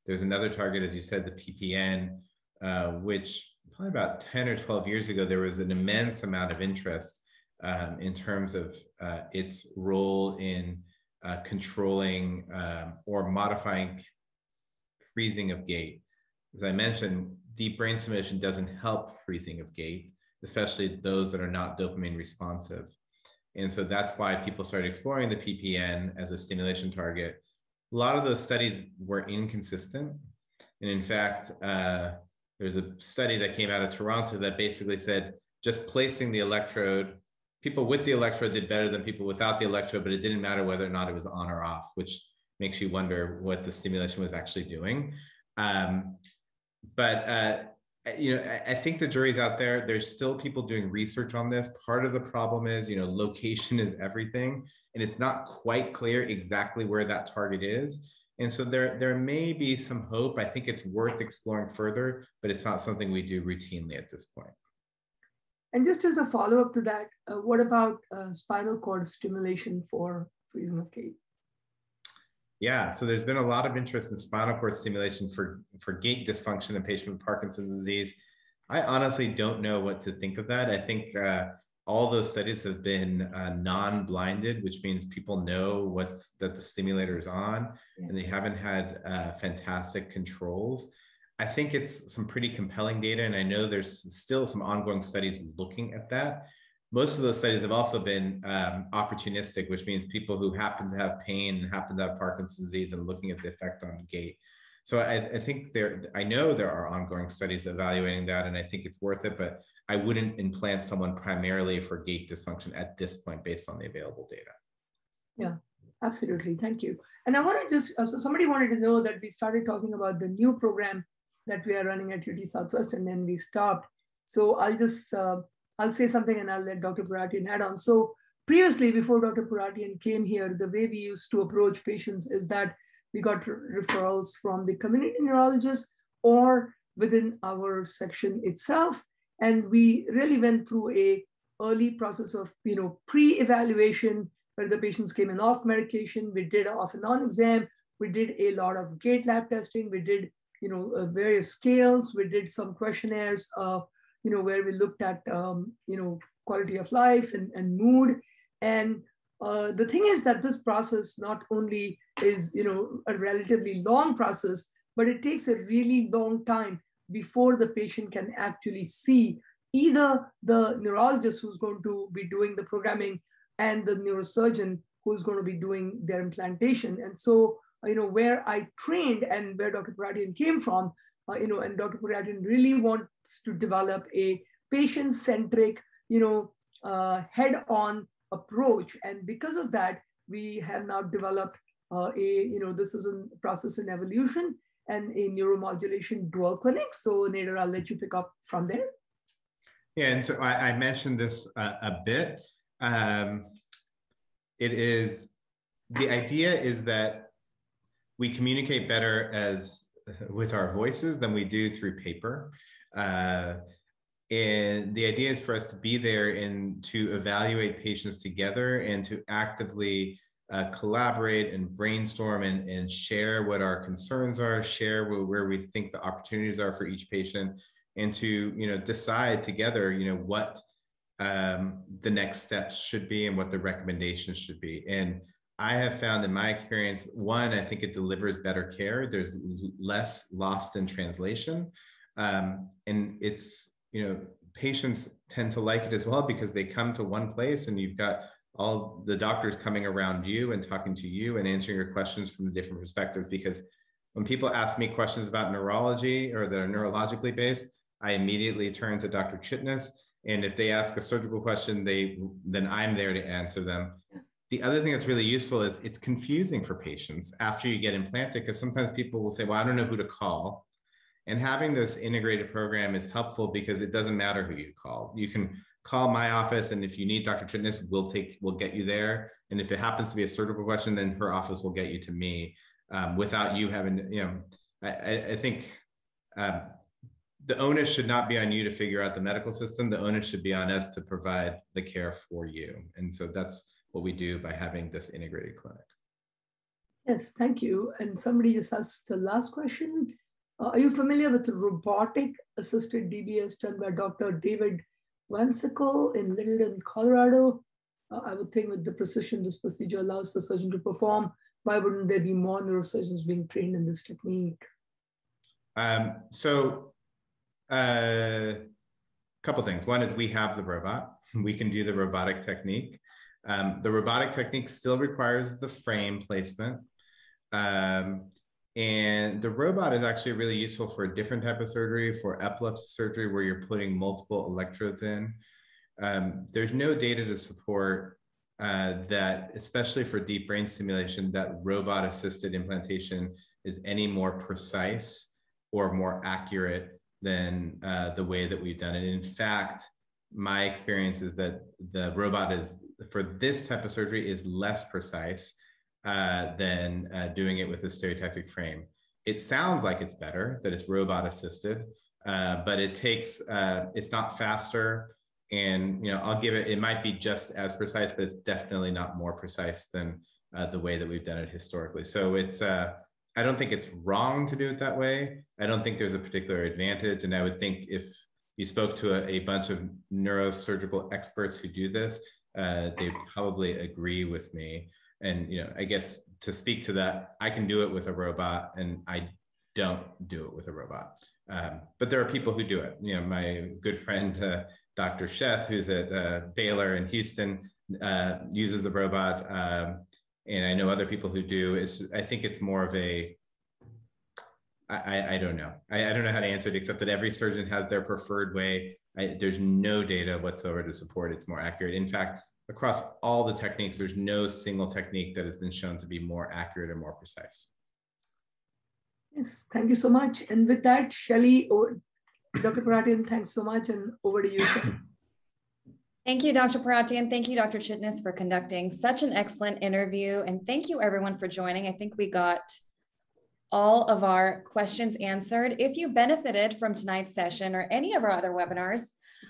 There's another target, as you said, the PPN, uh, which probably about 10 or 12 years ago, there was an immense amount of interest um, in terms of uh, its role in uh, controlling um, or modifying freezing of gait. As I mentioned, deep brain stimulation doesn't help freezing of gait, especially those that are not dopamine responsive. And so that's why people started exploring the PPN as a stimulation target. A lot of those studies were inconsistent. And in fact, uh, there's a study that came out of Toronto that basically said just placing the electrode, people with the electrode did better than people without the electrode, but it didn't matter whether or not it was on or off, which makes you wonder what the stimulation was actually doing. Um, but uh, you know, I, I think the jury's out there. There's still people doing research on this. Part of the problem is, you know, location is everything, and it's not quite clear exactly where that target is. And so there, there may be some hope. I think it's worth exploring further, but it's not something we do routinely at this point. And just as a follow up to that, uh, what about uh, spinal cord stimulation for freezing of gait? Yeah, so there's been a lot of interest in spinal cord stimulation for, for gait dysfunction in patients with Parkinson's disease. I honestly don't know what to think of that. I think uh, all those studies have been uh, non-blinded, which means people know what's that the stimulator is on, yeah. and they haven't had uh, fantastic controls. I think it's some pretty compelling data, and I know there's still some ongoing studies looking at that most of those studies have also been um, opportunistic, which means people who happen to have pain and happen to have Parkinson's disease and looking at the effect on gait. so I, I, think there, I know there are ongoing studies evaluating that, and I think it's worth it, but I wouldn't implant someone primarily for gait dysfunction at this point based on the available data. Yeah, absolutely. Thank you. And I want to just, uh, so somebody wanted to know that we started talking about the new program that we are running at UT Southwest, and then we stopped. So I'll just, uh, I'll say something and I'll let Dr. Pouratian add on. So previously, before Dr. Pouratian came here, the way we used to approach patients is that we got referrals from the community neurologist or within our section itself. And we really went through a early process of, you know, pre-evaluation where the patients came in off medication. We did off and on exam. We did a lot of gait lab testing. We did, you know, uh, various scales. We did some questionnaires, you know, where we looked at, um, you know, quality of life and, and mood. And uh, the thing is that this process not only is you know a relatively long process, but it takes a really long time before the patient can actually see either the neurologist who's going to be doing the programming and the neurosurgeon who's going to be doing their implantation. And so, you know, where I trained and where Dr. Pouratian came from, uh, you know, and Dr. Pouratian really wants to develop a patient-centric, you know, uh, head-on approach. And because of that, we have now developed uh, a, you know, this is a process in evolution and a neuromodulation dual clinic. So Nader, I'll let you pick up from there. Yeah, and so I, I mentioned this uh, a bit. Um, it is, the idea is that we communicate better as with our voices than we do through paper. Uh, and the idea is for us to be there and to evaluate patients together and to actively uh, collaborate and brainstorm and, and share what our concerns are, share where, where we think the opportunities are for each patient, and to you know decide together you know what um, the next steps should be and what the recommendations should be. And I have found in my experience, one, I think it delivers better care. There's less lost in translation. Um, and it's you know, patients tend to like it as well because they come to one place and you've got all the doctors coming around you and talking to you and answering your questions from the different perspectives. Because when people ask me questions about neurology or that are neurologically based, I immediately turn to Dr. Chitnis. And if they ask a surgical question, they then I'm there to answer them. The other thing that's really useful is it's confusing for patients after you get implanted because sometimes people will say, well, I don't know who to call. And having this integrated program is helpful because it doesn't matter who you call. You can call my office, and if you need Dr. Chitnis, we'll take we'll get you there. And if it happens to be a surgical question, then her office will get you to me um, without you having. You know, I, I think um, the onus should not be on you to figure out the medical system. The onus should be on us to provide the care for you. And so that's what we do by having this integrated clinic. Yes, thank you. And somebody just asked the last question. Uh, are you familiar with the robotic assisted DBS done by Dr. David VanSickle in Littleton, Colorado? Uh, I would think with the precision this procedure allows the surgeon to perform, why wouldn't there be more neurosurgeons being trained in this technique? Um, so a uh, couple things. One is we have the robot. We can do the robotic technique. Um, the robotic technique still requires the frame placement. Um, and the robot is actually really useful for a different type of surgery, for epilepsy surgery, where you're putting multiple electrodes in. Um, there's no data to support uh, that, especially for deep brain stimulation, that robot assisted implantation is any more precise or more accurate than uh, the way that we've done it. In fact, my experience is that the robot is, for this type of surgery, is less precise uh, than uh, doing it with a stereotactic frame. It sounds like it's better, that it's robot assisted, uh, but it takes, uh, it's not faster. And, you know, I'll give it, it might be just as precise, but it's definitely not more precise than uh, the way that we've done it historically. So it's, I don't think it's wrong to do it that way. I don't think there's a particular advantage. And I would think if you spoke to a, a bunch of neurosurgical experts who do this, uh, they probably agree with me and you know i guess to speak to that i can do it with a robot and i don't do it with a robot um, but there are people who do it you know my good friend uh, dr sheth who's at uh, baylor in houston uh, uses the robot um, and i know other people who do it's i think it's more of a I, I don't know. I, I don't know how to answer it except that every surgeon has their preferred way. I, there's no data whatsoever to support it's more accurate. In fact, across all the techniques, there's no single technique that has been shown to be more accurate or more precise. Yes, thank you so much. And with that, Shelly or Dr. Pouratian, thanks so much. And over to you. Thank you, Dr. Pouratian. Thank you, Dr. Chitnis, for conducting such an excellent interview. And thank you, everyone, for joining. I think we got all of our questions answered. If you benefited from tonight's session or any of our other webinars,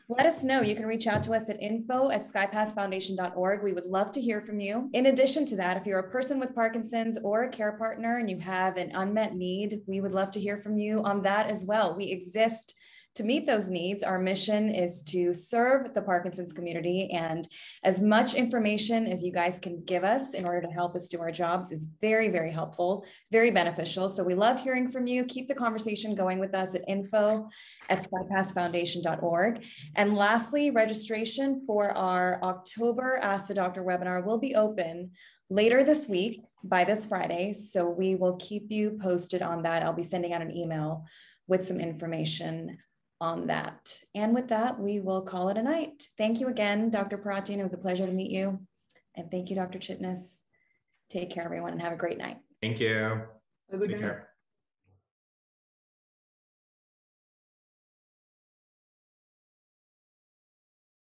let us know. You can reach out to us at info at skypassfoundation.org. We would love to hear from you. In addition to that, if you're a person with Parkinson's or a care partner and you have an unmet need, we would love to hear from you on that as well. We exist to meet those needs, our mission is to serve the Parkinson's community. And as much information as you guys can give us in order to help us do our jobs is very, very helpful, very beneficial. So we love hearing from you. Keep the conversation going with us at info at skypassfoundation.org. And lastly, registration for our October Ask the Doctor webinar will be open later this week by this Friday. So we will keep you posted on that. I'll be sending out an email with some information on that. And with that, we will call it a night. Thank you again, Dr. Pouratian. It was a pleasure to meet you. And thank you, Dr. Chitnis. Take care, everyone, and have a great night. Thank you. Take care.